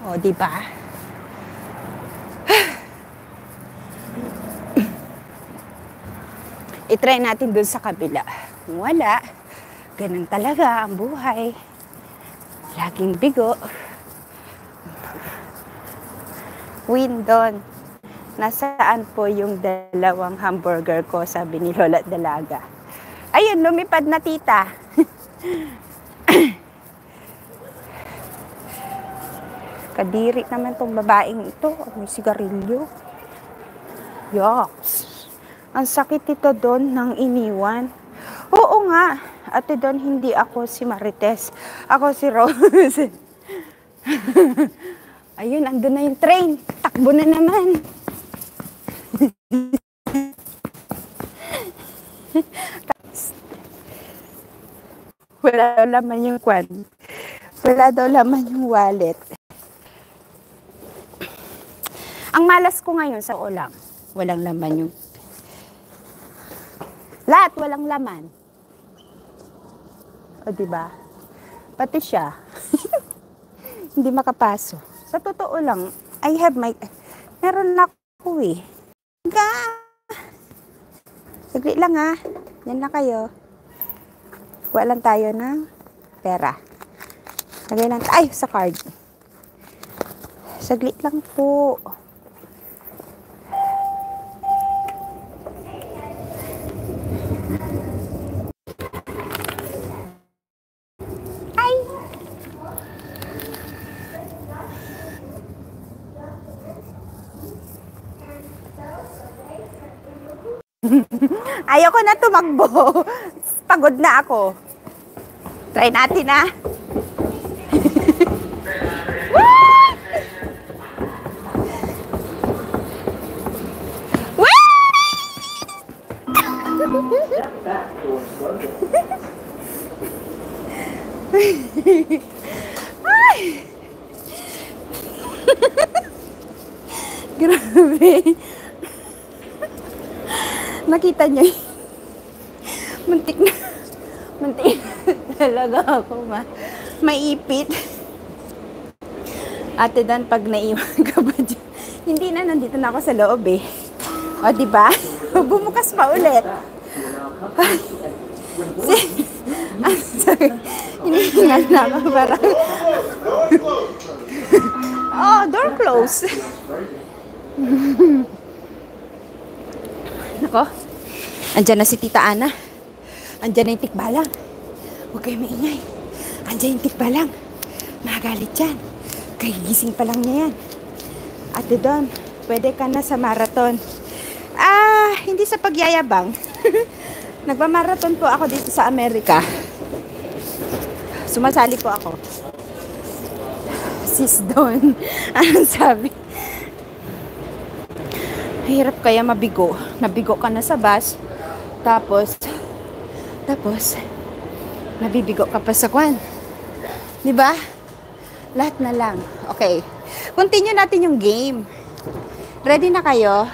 O, di ba? I-try natin dun sa kabila. Wala. Ganun talaga ang buhay. Laging bigo. Windon. Nasaan po yung dalawang hamburger ko, sabi ni Lola Dalaga. Ayun, lumipad na tita. Kadiri naman tong babaeng ito. May sigarilyo. Yucks. Ang sakit ito doon ng iniwan. Oo nga. Ate doon, hindi ako si Marites. Ako si Rose. Ayun, andun na yung train. Takbo na naman. Wala daw laman yung kwan. Wala daw laman yung wallet. Ang malas ko ngayon sa ulang, walang laman yung... Lahat walang laman. O, diba? Pati siya. Hindi makapaso. Sa totoo lang, I have my, meron na ako eh. Ga! Saglit lang ha. Yan na kayo. Kuha lang tayo ng pera. Lagay lang, ay, sa card. Saglit lang po. Ayoko na tumakbo. Pagod na ako. Try natin ah. Ma. Maipit. Ate Dan, pag naiwan ka ba dyan? Hindi na, nandito na ako sa loob eh. O, di ba? Bumukas pa ulit. Si, ah, sorry. Hinihingal na ako parang. oh, door close. Nako. Andyan na si Tita Ana. Andyan na yung tikbalang. Huwag kayo maingay. Andyan yung tikbalang. Magalit yan. Kagigising pa lang niya yan. Ate Don, pwede ka na sa marathon. Ah, hindi sa pagyayabang. Nagmamarathon po ako dito sa Amerika. Sumasali po ako. Sis Don, anong sabi? Hirap kaya mabigo. Nabigo ka na sa bus. Tapos, tapos, nabibigo ka pa sa kwan. Di ba? Lahat na lang. Okay. Continue natin yung game. Ready na kayo?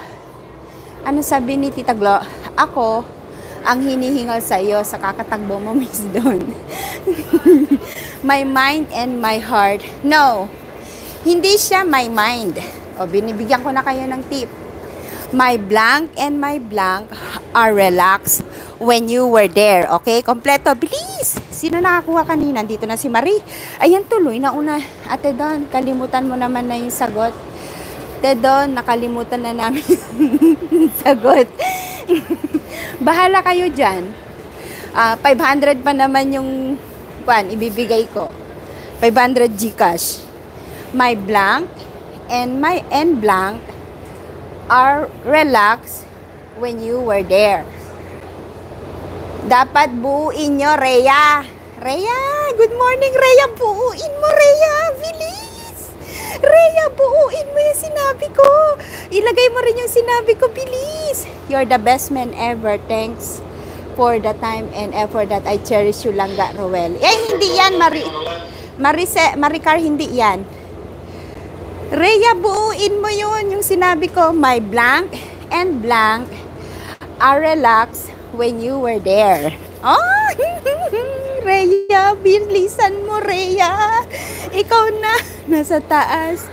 Ano sabi ni Tita Glo? Ako, ang hinihingal sa iyo sa kakatagbo mo, Miss Don. my mind and my heart. No, hindi siya my mind. O, binibigyan ko na kayo ng tip. My blank and my blank are relaxed when you were there. Okay? Kompleto. Bilis! Sino nakakuha kanina? Dito na si Marie. Ayan, tuloy na una. Ate Don, kalimutan mo naman na yung sagot. Ate Don, nakalimutan na namin sagot. Bahala kayo dyan. Uh, 500 pa naman yung kwan, ibibigay ko. 500 Gcash. My blank and my and blank are relaxed when you were there. Dapat buuin nyo, Rhea. Rhea, good morning, Rhea. Buuin mo, Rhea. Bilis. Rhea, buuin mo yung sinabi ko. Ilagay mo rin yung sinabi ko. Bilis. You're the best man ever. Thanks for the time and effort that I cherish you, Langga Roel. Eh, hindi yan, Mari... Marise, Maricar, hindi yan. Rhea, buuin mo yun. Yung sinabi ko, my blank and blank are relaxed when you were there. Oh, Rhea, bilisan mo, Rhea. Ikaw na, nasa taas.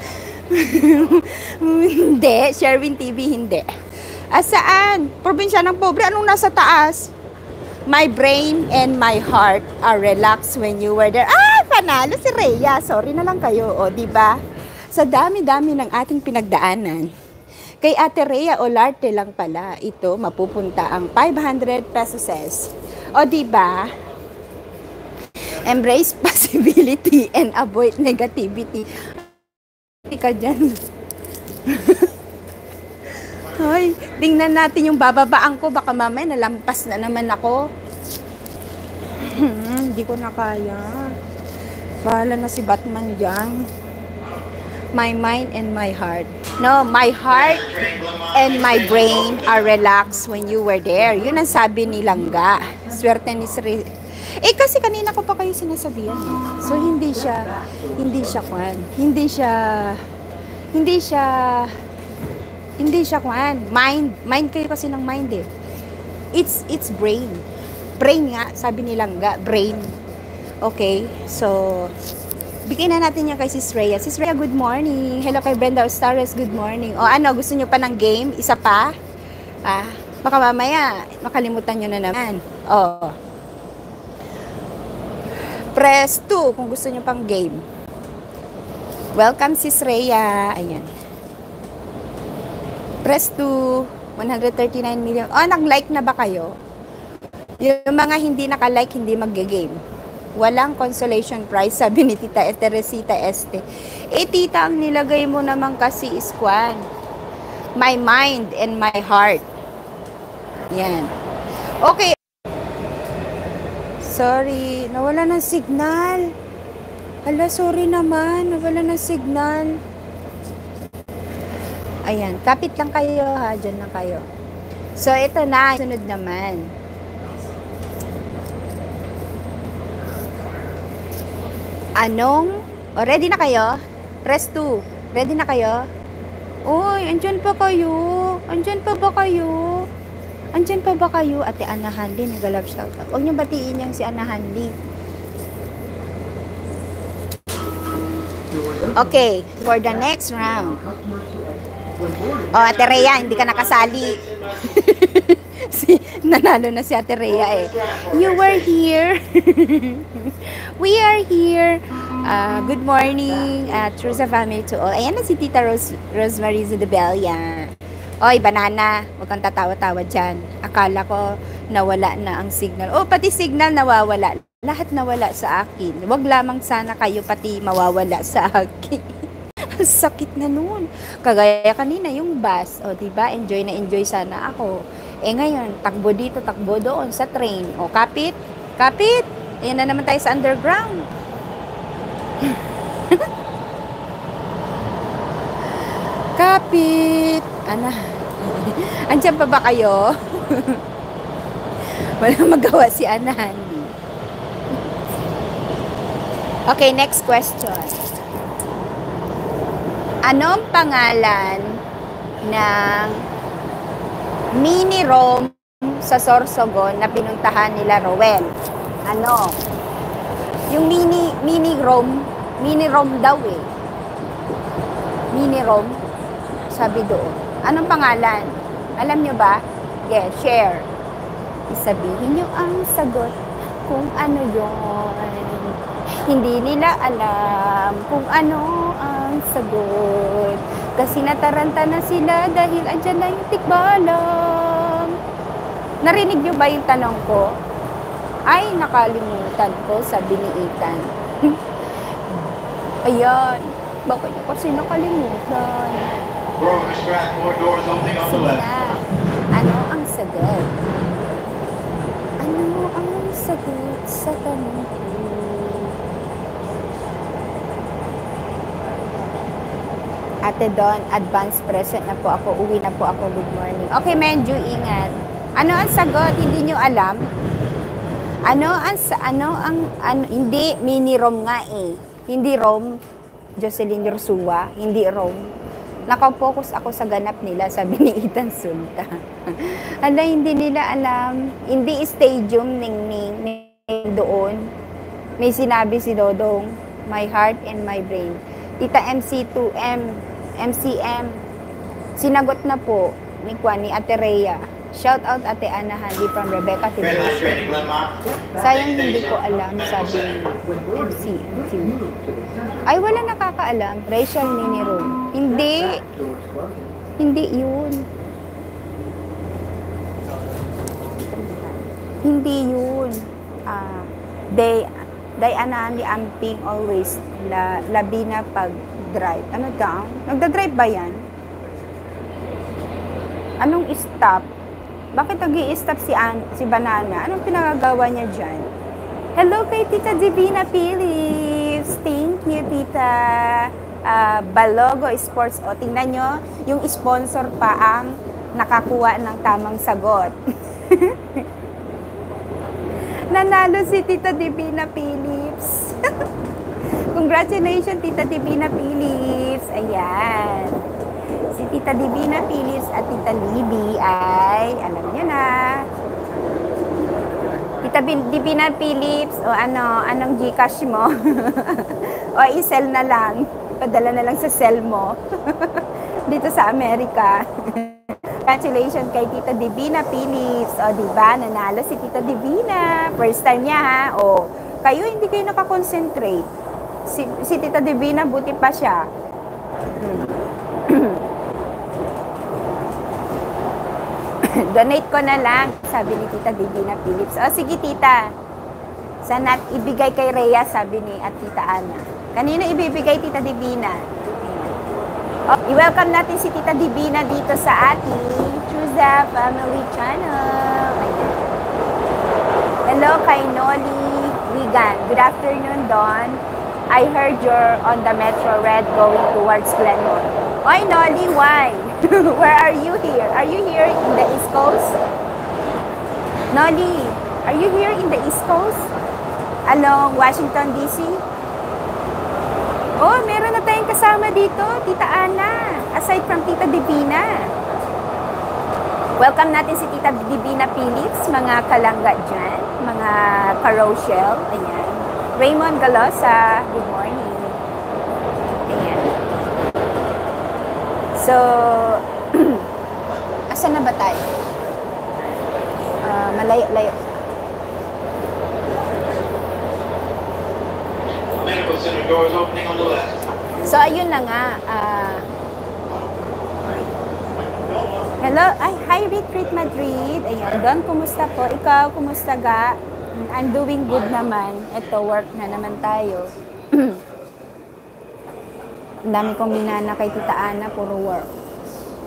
hindi, Sherwin TV, hindi. Asaan? Probinsya ng pobre, anong nasa taas? My brain and my heart are relaxed when you were there. Ah, panalo si Rhea. Sorry na lang kayo, o, di ba? Sa dami-dami ng ating pinagdaanan, kay Ate Rhea Olarte lang pala ito mapupunta ang 500 pesos. O di ba? Embrace possibility and avoid negativity. Hindi ka dyan. Hoy, tingnan natin yung bababaan ko. Baka mamaya nalampas na naman ako. Hindi ko na kaya. Bahala na si Batman dyan. My mind and my heart. No, my heart and my brain are relaxed when you were there. Yun ang sabi ni Langga. Swerte ni Sri. Eh kasi kanina ko pa kayo sinasabihan. Eh. So hindi siya hindi siya kwan. Hindi siya hindi siya hindi siya kwan. Mind, mind kayo kasi ng mind eh. It's it's brain. Brain nga, sabi ni Langga, brain. Okay? So Bigyan na natin yan kay Sis Rhea. Sis Rhea, good morning. Hello kay Brenda Ostares, good morning. O ano, gusto nyo pa ng game? Isa pa? Ah, baka mamaya, makalimutan nyo na naman. O. Press 2 kung gusto nyo pang game. Welcome, Sis Rhea. Ayan. Press 2. 139 million. Oh, nag-like na ba kayo? Yung mga hindi naka-like, hindi mag-game. Walang consolation prize, sabi ni Tita Teresita Este. Eh, tita, ang nilagay mo naman kasi is kwan. My mind and my heart. Yan. Okay. Sorry, nawala ng signal. Hala, sorry naman, nawala ng signal. Ayan, kapit lang kayo ha, dyan lang kayo. So, ito na, sunod naman. Anong? O, ready na kayo? Press 2. Ready na kayo? Uy, andyan pa kayo? Andyan pa ba kayo? Andyan pa ba kayo? Ate Ana Hanli, nag-love shoutout. Huwag niyo batiin yung si Ana Hanli. Okay, for the next round. Oh, Ate Rhea, hindi ka nakasali. si, nanalo na si Ate Rhea eh. You were here. We are here. Uh, good morning, uh, Trusa family to all. Ayan na si Tita Rose, Rosemary Zudebelia. Oy, banana, huwag kang tatawa-tawa dyan. Akala ko nawala na ang signal. Oh, pati signal nawawala. Lahat nawala sa akin. Huwag lamang sana kayo pati mawawala sa akin. sakit na noon. Kagaya kanina yung bus, oh, 'di ba? Enjoy na enjoy sana ako. Eh ngayon, takbo dito, takbo doon sa train. O kapit, kapit. Ayan na naman tayo sa underground. kapit. Ana. Andiyan pa ba kayo? Walang magawa si Anan. Okay, next question. Anong pangalan ng mini Rome sa Sorsogon na pinuntahan nila Rowel? Ano? Yung mini mini Rome, mini Rome daw eh. Mini Rome sabi doon. Anong pangalan? Alam nyo ba? Yes, share. Isabihin nyo ang sagot kung ano yon. Hindi nila alam kung ano ang sagot. Kasi nataranta na sila dahil andyan na yung tikbalang. Narinig nyo ba yung tanong ko? Ay, nakalimutan ko, sabi ni Ethan. Ayan, bakit niyo kasi nakalimutan? Sige na, ano ang sagot? Ano ang sagot sa tanong Ate Don, advance present na po ako. Uwi na po ako. Good morning. Okay, medyo ingat. Ano ang sagot? Hindi nyo alam? Ano ang ano ang ano hindi mini rom nga eh. Hindi rom Jocelyn Ursua, hindi rom. Nakapokus ako sa ganap nila, sabi ni Ethan Sulta. Ala, hindi nila alam. Hindi stadium ningning ning doon. May sinabi si Dodong, my heart and my brain. Tita MC2M, MCM. Sinagot na po ni Kwan, ni Ate Rhea. Shout out Ate Ana Handy from Rebecca Tiburon. Sayang hindi ko alam, sabi MC, MC. Ay, wala nakakaalam. Rachel Miniro. Hindi. Hindi yun. Hindi yun. Ah, uh, they, Diana Andy Amping always la, labi na pag drive. Ano daw? Nagda-drive ba yan? Anong stop? Bakit nag stop si, An si Banana? Anong pinagagawa niya dyan? Hello kay Tita Divina Phillips. Thank you, Tita uh, Balogo Sports. O, tingnan nyo, yung sponsor pa ang nakakuha ng tamang sagot. Nanalo si Tita Divina Phillips. Congratulations, Tita Divina Phillips. Ayan. Si Tita Divina Phillips at Tita Libby ay, alam niyo na. Tita Divina Philips, o ano, anong Gcash mo? o i-sell na lang. Padala na lang sa sell mo. Dito sa Amerika. Congratulations kay Tita Divina Philips. O, di ba? Nanalo si Tita Divina. First time niya, ha? O, kayo hindi kayo nakakonsentrate. Si, si Tita Divina, buti pa siya. Donate ko na lang, sabi ni Tita Divina Phillips. O, sige, Tita. Sana ibigay kay Rhea, sabi ni at Tita Ana. Kanino ibibigay, Tita Divina? Oh, i-welcome natin si Tita Divina dito sa ating Chuza Family Channel. Hello kay Noli Wigan. Good afternoon, Don. I heard you're on the Metro Red going towards Glenmore. Oy, Noli, why? Where are you here? Are you here in the East Coast? Noli, are you here in the East Coast? Along Washington, D.C.? Oh, meron na tayong kasama dito, Tita Ana. Aside from Tita Divina. Welcome natin si Tita Divina Phillips, mga kalangga dyan, mga ka-Rochelle. Ayan. Raymond Galosa, good morning. Ayan. So, asan na ba tayo? Uh, malayo-layo.
The left.
So, ayun na nga. Uh, hello. Ay, hi, Retreat Madrid. Ayan, Don, kumusta po? Ikaw, kumusta ga? I'm doing good naman. Ito, work na naman tayo. Ang dami kong minana kay Tita Ana, puro work.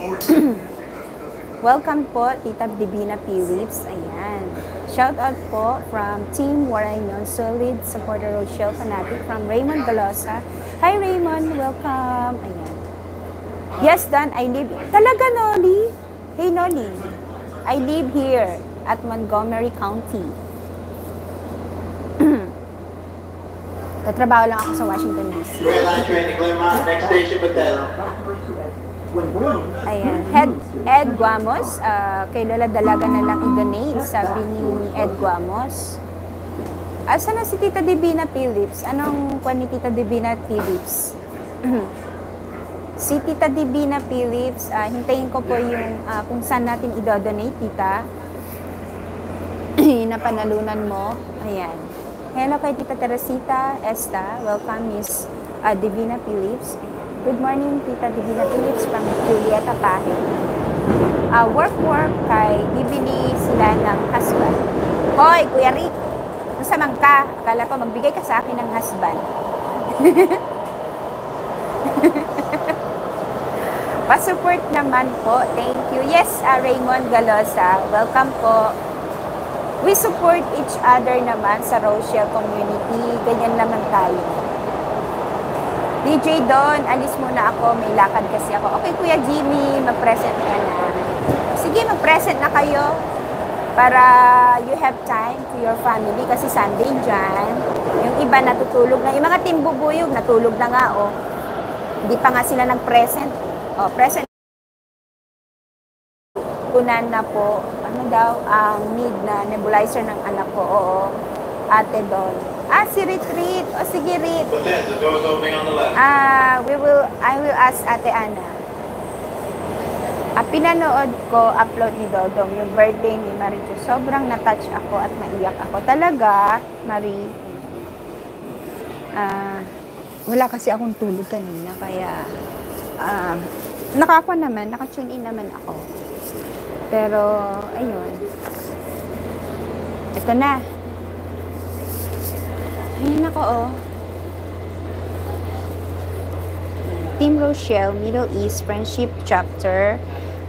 Welcome po, Tita Divina Phillips. Ayan. Shout out po from Team Waraynon, solid supporter Rochelle Fanatic from Raymond Galosa. Hi Raymond, welcome. Ayan. Yes, Dan, I live... Talaga, Noli? Hey, Noli. I live here at Montgomery County. Tatrabaho lang ako sa Washington, D.C. Ayan. Ed, Ed Guamos, uh, kay Lola Dalaga na lang i-donate, sabi ni Ed Guamos. Asa na si Tita Divina Phillips? Anong kwan ni Tita Divina Phillips? si Tita Divina Phillips, uh, hintayin ko po yung uh, kung saan natin i-donate, Tita. Napanalunan mo. Ayan. Hello kay Tita Teresita Esta. Welcome, Miss uh, Divina Phillips. Good morning, Tita Divina Phillips from Julieta Pahe. Uh, work work kay bibili sila ng husband. Hoy, Kuya Rick, masamang ka. Akala ko magbigay ka sa akin ng husband. Pa-support naman po. Thank you. Yes, uh, Raymond Galosa. Welcome po. We support each other naman sa Rochelle community. Ganyan naman tayo. DJ Don, alis muna ako. May lakad kasi ako. Okay, Kuya Jimmy, mag-present ka na. Sige, mag-present na kayo para you have time to your family kasi Sunday dyan. Yung iba natutulog na. Yung mga team bubuyog, natulog na nga, oh. Hindi pa nga sila nag-present. Oh, present kunan na po, ano daw, ang need na nebulizer ng anak ko. Oo, ate Don. Ah, si Retreat. O sige, Rit.
Left.
Ah, we will, I will ask ate Ana. Ah, pinanood ko, upload ni Dodong, yung birthday ni Marichu. Sobrang na-touch ako at naiyak ako. Talaga, Marie. Ah, wala kasi akong tulog kanina, kaya ah, nakakuha naman, naka-tune in naman ako. Pero, ayun. Ito na. Ayun ako, oh. Team Rochelle, Middle East Friendship Chapter.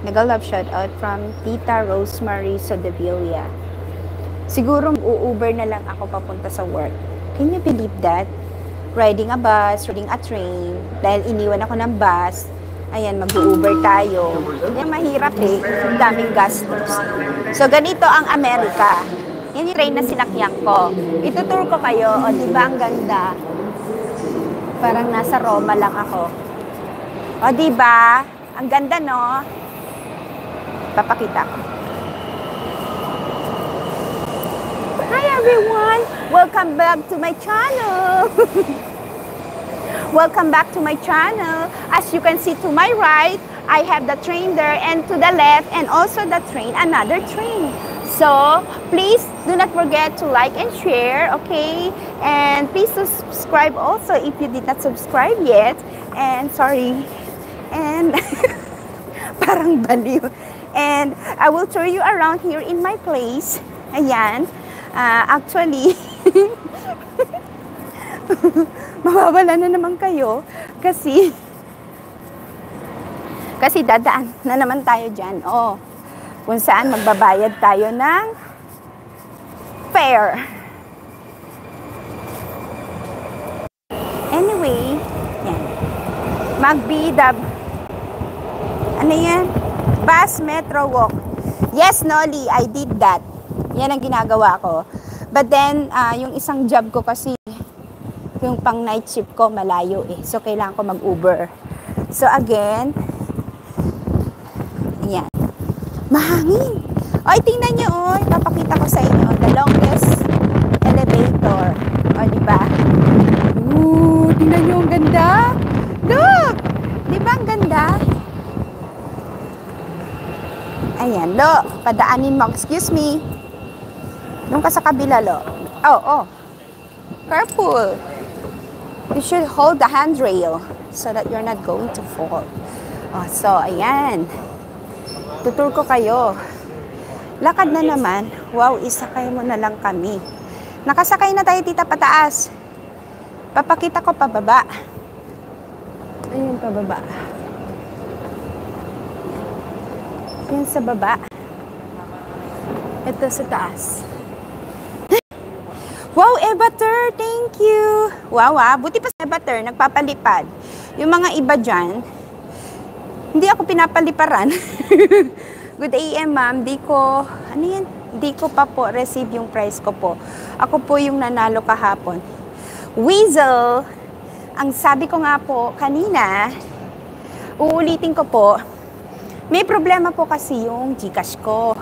Nag-love shoutout from Tita Rosemary Sodavilla. Siguro u-Uber na lang ako papunta sa work. Can you believe that? Riding a bus, riding a train. Dahil iniwan ako ng bus, ayan, mag-Uber tayo. Yan, mahirap eh. Ang daming gastos. So, ganito ang Amerika. Yan yung train na sinakyan ko. Itutur ko kayo. O, di ba ang ganda? Parang nasa Roma lang ako. O, di ba? Ang ganda, no? Papakita ko. Hi, everyone! Welcome back to my channel! Welcome back to my channel. As you can see to my right, I have the train there and to the left and also the train, another train. So, please do not forget to like and share, okay? And please subscribe also if you did not subscribe yet. And sorry. And parang baliw. And I will show you around here in my place. Ayan. Uh, actually, mawawala na naman kayo kasi kasi dadaan na naman tayo dyan. Oh, kung saan magbabayad tayo ng fare. Anyway, yan. Magbidab. Ano yan? Bus Metro Walk. Yes, Nolly, I did that. Yan ang ginagawa ko. But then, uh, yung isang job ko kasi, yung pang night shift ko malayo eh. So, kailangan ko mag-Uber. So, again, yan. Mahangin. Ay, tingnan nyo, oh. Papakita ko sa inyo. The longest elevator. O, oh, di ba? Ooh, tingnan nyo, ang ganda. Look! Di ba ang ganda? Ayan, lo. Padaanin mo. Excuse me. Doon ka sa kabila, lo. Oh, oh. Careful. You should hold the handrail so that you're not going to fall. Oh, so, ayan. Tutur ko kayo. Lakad na naman. Wow, isakay mo na lang kami. Nakasakay na tayo, tita, pataas. Papakita ko pababa. Ayun, pababa. Yan sa baba. Ito sa taas. Wow, Evater, thank you. Wow, ah, buti pa sa Evater, nagpapalipad. Yung mga iba dyan, hindi ako pinapaliparan. Good AM, ma'am. Di ko, ano yan? Di ko pa po receive yung price ko po. Ako po yung nanalo kahapon. Weasel, ang sabi ko nga po kanina, uulitin ko po, may problema po kasi yung Gcash ko.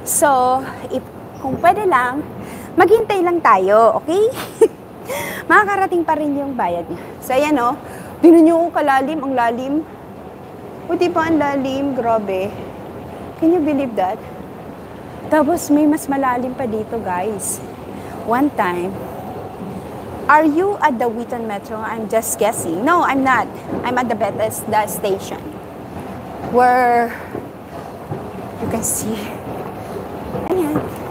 So, if, kung pwede lang, maghintay lang tayo, okay? Makakarating pa rin yung bayad niya. So, ayan. Oh, Tinan nyo kalalim, ang lalim. Di ba ang lalim? Grabe. Can you believe that? Tapos, may mas malalim pa dito, guys. One time, are you at the Wheaton Metro? I'm just guessing. No, I'm not. I'm at the Bethesda station. Where you can see. Ayan.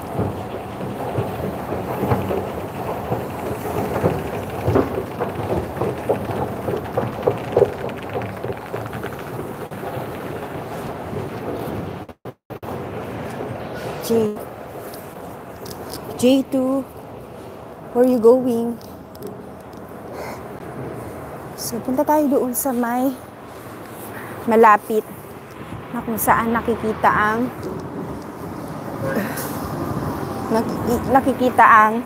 J2. Where you going? So, punta tayo doon sa may malapit na kung saan nakikita ang nakiki- nakikita ang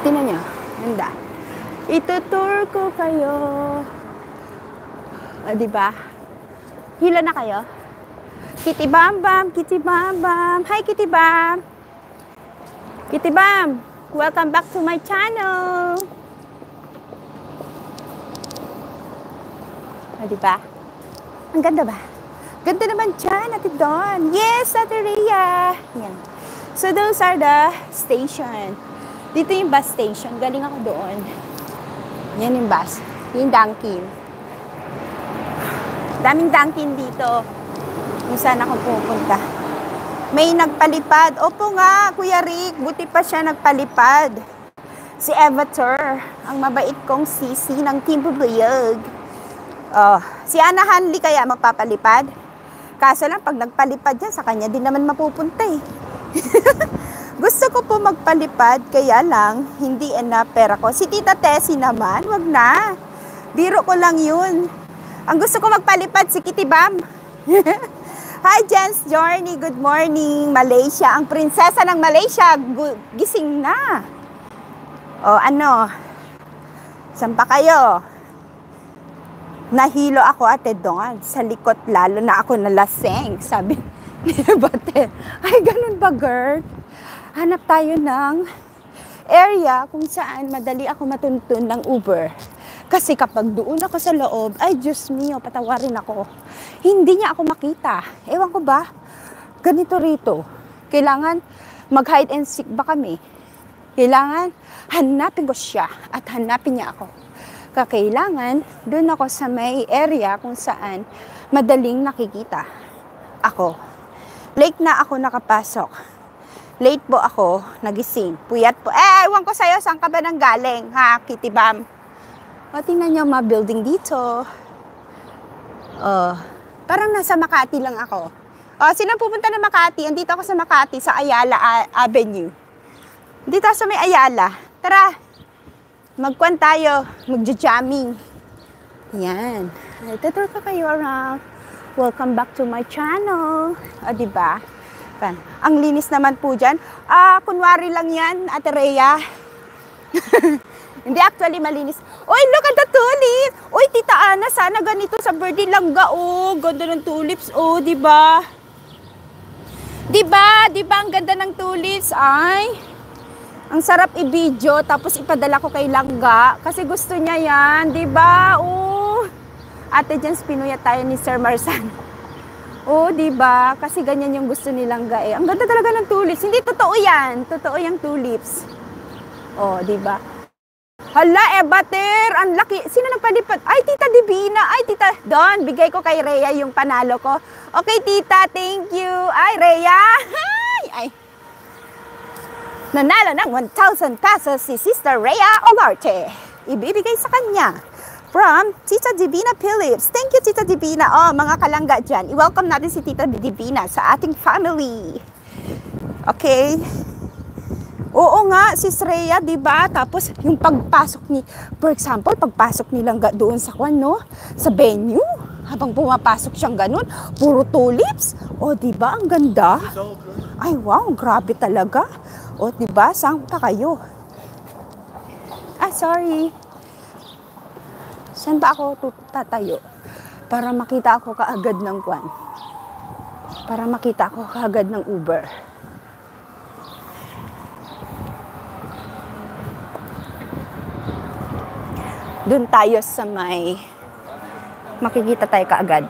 tinan nyo, ganda. Itutur ko kayo. O, diba? Hila na kayo? Kitty Bam Bam, Kitty Bam Bam. Hi, Kitty Bam. Kitty Bam, welcome back to my channel. O, diba? Ang ganda ba? Ganda naman dyan, Ate Dawn. Yes, Ate Rhea. Yan. So, those are the station. Dito yung bus station. Galing ako doon. Yan yung bus. Yung Dunkin. Daming Dunkin dito kung saan ako pupunta. May nagpalipad. Opo nga, Kuya Rick, buti pa siya nagpalipad. Si Evator, ang mabait kong sisi ng Team Bubuyog. Oh, si Ana Hanley kaya magpapalipad? Kaso lang, pag nagpalipad yan, sa kanya din naman mapupunta eh. Gusto ko po magpalipad, kaya lang, hindi enough pera ko. Si Tita Tessie naman, wag na. Biro ko lang yun. Ang gusto ko magpalipad, si Kitty Bam. Hi, Jens Journey. Good morning, Malaysia. Ang prinsesa ng Malaysia, gising na. O, ano? Saan pa kayo? Nahilo ako, ate Dawn. Sa likot, lalo na ako nalaseng. Sabi ni Bate, ay, ganun ba, girl? hanap tayo ng area kung saan madali ako matuntun ng Uber. Kasi kapag doon ako sa loob, ay Diyos mio, patawarin ako. Hindi niya ako makita. Ewan ko ba, ganito rito. Kailangan mag-hide and seek ba kami? Kailangan hanapin ko siya at hanapin niya ako. Kakailangan doon ako sa may area kung saan madaling nakikita ako. Late na ako nakapasok. Late po ako nagising. Puyat po. Eh, ewan ko sa'yo, saan ka ba nang galing, ha, Kitty Bam? O, tingnan niyo mga building dito. Oh, parang nasa Makati lang ako. O, sino pupunta na Makati? Andito ako sa Makati, sa Ayala Avenue. Dito sa may Ayala. Tara, magkwan tayo, magja-jamming. Yan. Tutur ko kayo around. Welcome back to my channel. O, di ba? Pan. Ang linis naman po dyan. Ah, kunwari lang yan, Ate Rhea. Hindi actually malinis. Uy, look at the tulip! Uy, Tita Ana, sana ganito sa birthday langga. Oh, ganda ng tulips. Oh, di ba? Di ba? Di ba ang ganda ng tulips? Ay, ang sarap i-video tapos ipadala ko kay Langga kasi gusto niya yan, 'di ba? Oh. Ate Jens pinuya tayo ni Sir Marsan. Oh, 'di ba? Kasi ganyan yung gusto ni Langga eh. Ang ganda talaga ng tulips. Hindi totoo 'yan. Totoo yung tulips. Oh, 'di ba? Hala, Ebater! Ang laki. Sino nagpalipad? Ay, Tita Divina. Ay, Tita Don. Bigay ko kay Rhea yung panalo ko. Okay, Tita. Thank you. Ay, Rhea. Ay, ay. Nanalo ng 1,000 pesos si Sister Rhea Olarte. Ibibigay sa kanya from Tita Divina Phillips. Thank you, Tita Divina. Oh, mga kalangga dyan. I-welcome natin si Tita Divina sa ating family. Okay? Oo nga, si Sreya, di ba? Tapos yung pagpasok ni, for example, pagpasok ni doon sa kwan, no? Sa venue, habang pumapasok siyang ganun, puro tulips. O, di ba? Ang ganda. Ay, wow, grabe talaga. O, di ba? Saan pa kayo? Ah, sorry. Saan ba ako tatayo? Para makita ako kaagad ng kwan. Para makita ako kaagad ng Uber. Doon tayo sa may makikita tayo kaagad.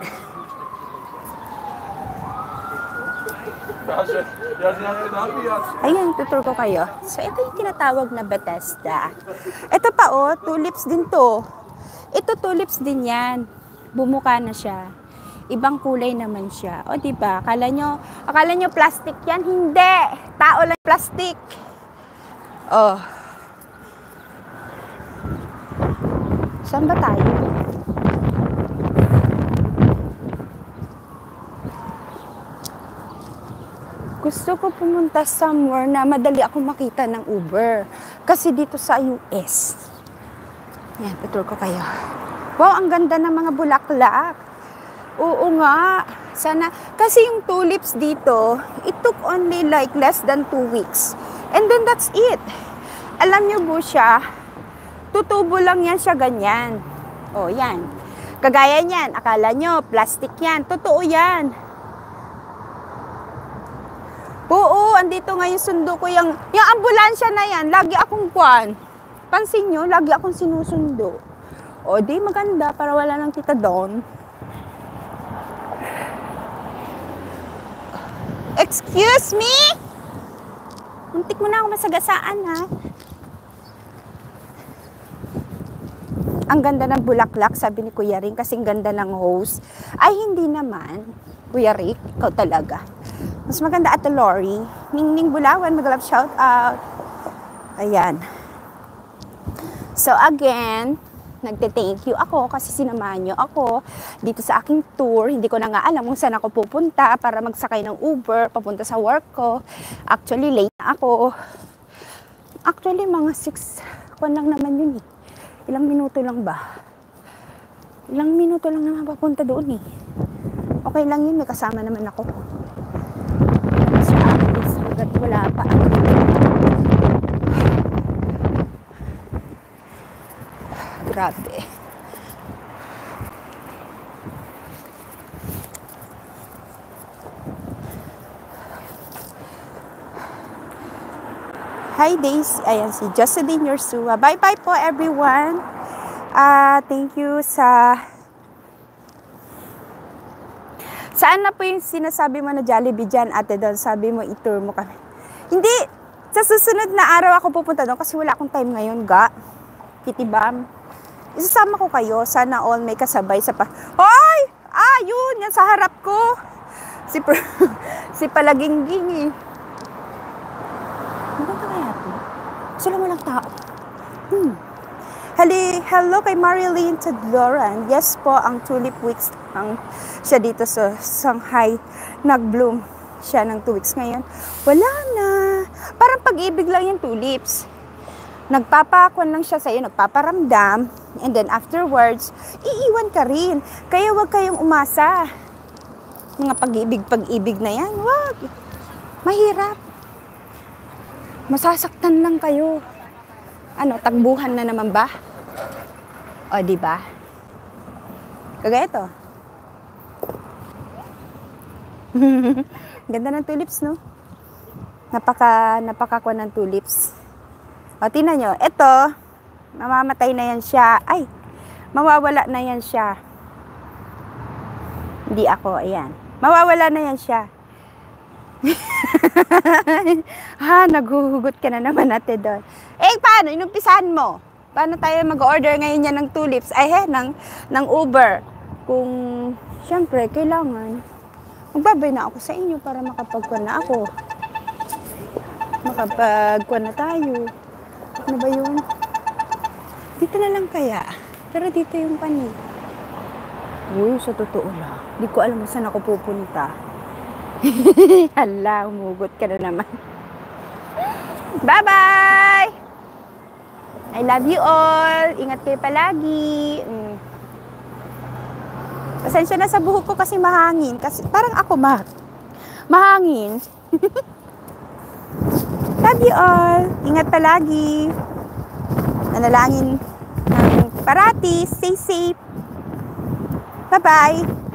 Ayan, tutur ko kayo. So, ito yung tinatawag na Bethesda. Ito pa, oh, tulips din to. Ito tulips din yan. Bumuka na siya. Ibang kulay naman siya. O, di ba? Akala nyo, akala nyo plastic yan? Hindi! Tao lang plastic. Oh. Saan ba tayo? Gusto ko pumunta somewhere na madali ako makita ng Uber. Kasi dito sa US. Yan, tutur ko kayo. Wow, ang ganda ng mga bulaklak. Oo nga. Sana, kasi yung tulips dito, it took only like less than two weeks. And then that's it. Alam niyo po siya, tutubo lang yan siya ganyan. O, yan. Kagaya niyan, akala nyo, plastic yan. Totoo yan. Oo, andito nga yung sundo ko yung, yung ambulansya na yan, lagi akong kwan. Pansin nyo, lagi akong sinusundo. O, di maganda para wala nang tita doon. Excuse me? Muntik mo na ako masagasaan, ha? Ang ganda ng bulaklak, sabi ni Kuya Ring, kasing ganda ng hose. Ay, hindi naman. Kuya Rick, ikaw talaga. Mas maganda at Lori. Ningning Bulawan, mag-love shout out. Ayan. So again, nagte-thank you ako kasi sinamahan niyo ako dito sa aking tour. Hindi ko na nga alam kung saan ako pupunta para magsakay ng Uber papunta sa work ko. Actually, late na ako. Actually, mga 6, kwan lang naman yun eh. Ilang minuto lang ba? Ilang minuto lang naman papunta doon eh. Okay lang yun, may kasama naman ako. Akin is hanggat wala pa. Grabe. Hi, Daisy. Ayan, si Jocelyn Yorsua. Bye-bye po, everyone. Ah, thank you sa... Saan na po yung sinasabi mo na Jollibee dyan, ate doon? Sabi mo, itour mo kami. Hindi! Sa susunod na araw ako pupunta doon kasi wala akong time ngayon, ga. Kitibam. Isasama ko kayo. Sana all may kasabay sa pa... Hoy! Ah, yun! Yan sa harap ko. Si, si Palagingging eh. Maganda kaya ito? Kasi lang walang tao. Hmm. Hello, hello kay Marilyn Tadloran. Yes po, ang tulip weeks ang siya dito sa Shanghai. Nag-bloom siya ng two weeks ngayon. Wala na. Parang pag-ibig lang yung tulips. Nagpapakwan lang siya sa'yo, nagpaparamdam. And then afterwards, iiwan ka rin. Kaya wag kayong umasa. Mga pag-ibig, pag-ibig na yan, wag. Mahirap. Masasaktan lang kayo. Ano, takbuhan na naman ba? O, di ba? Kagaya ito. Ganda ng tulips, no? Napaka, napaka ng tulips. O, tingnan nyo. Ito, mamamatay na yan siya. Ay, mawawala na yan siya. Hindi ako, ayan. Mawawala na yan siya. ha, naghuhugot ka na naman ate doon. Eh, paano? Inumpisahan mo. Paano tayo mag-order ngayon yan ng tulips? Ay, he, ng, ng Uber. Kung, syempre, kailangan. Magbabay na ako sa inyo para makapagkuhan na ako. Makapagkuhan na tayo. Ano ba yun? Dito na lang kaya. Pero dito yung pani. Uy, sa totoo lang. Di ko alam saan ako pupunta. Hala, umugot ka na naman. Bye-bye! I love you all. Ingat kayo palagi. Mm. Pasensya na sa buhok ko kasi mahangin. Kasi parang ako ma mahangin. love you all. Ingat palagi. Nanalangin ng parati. Stay safe. Bye-bye.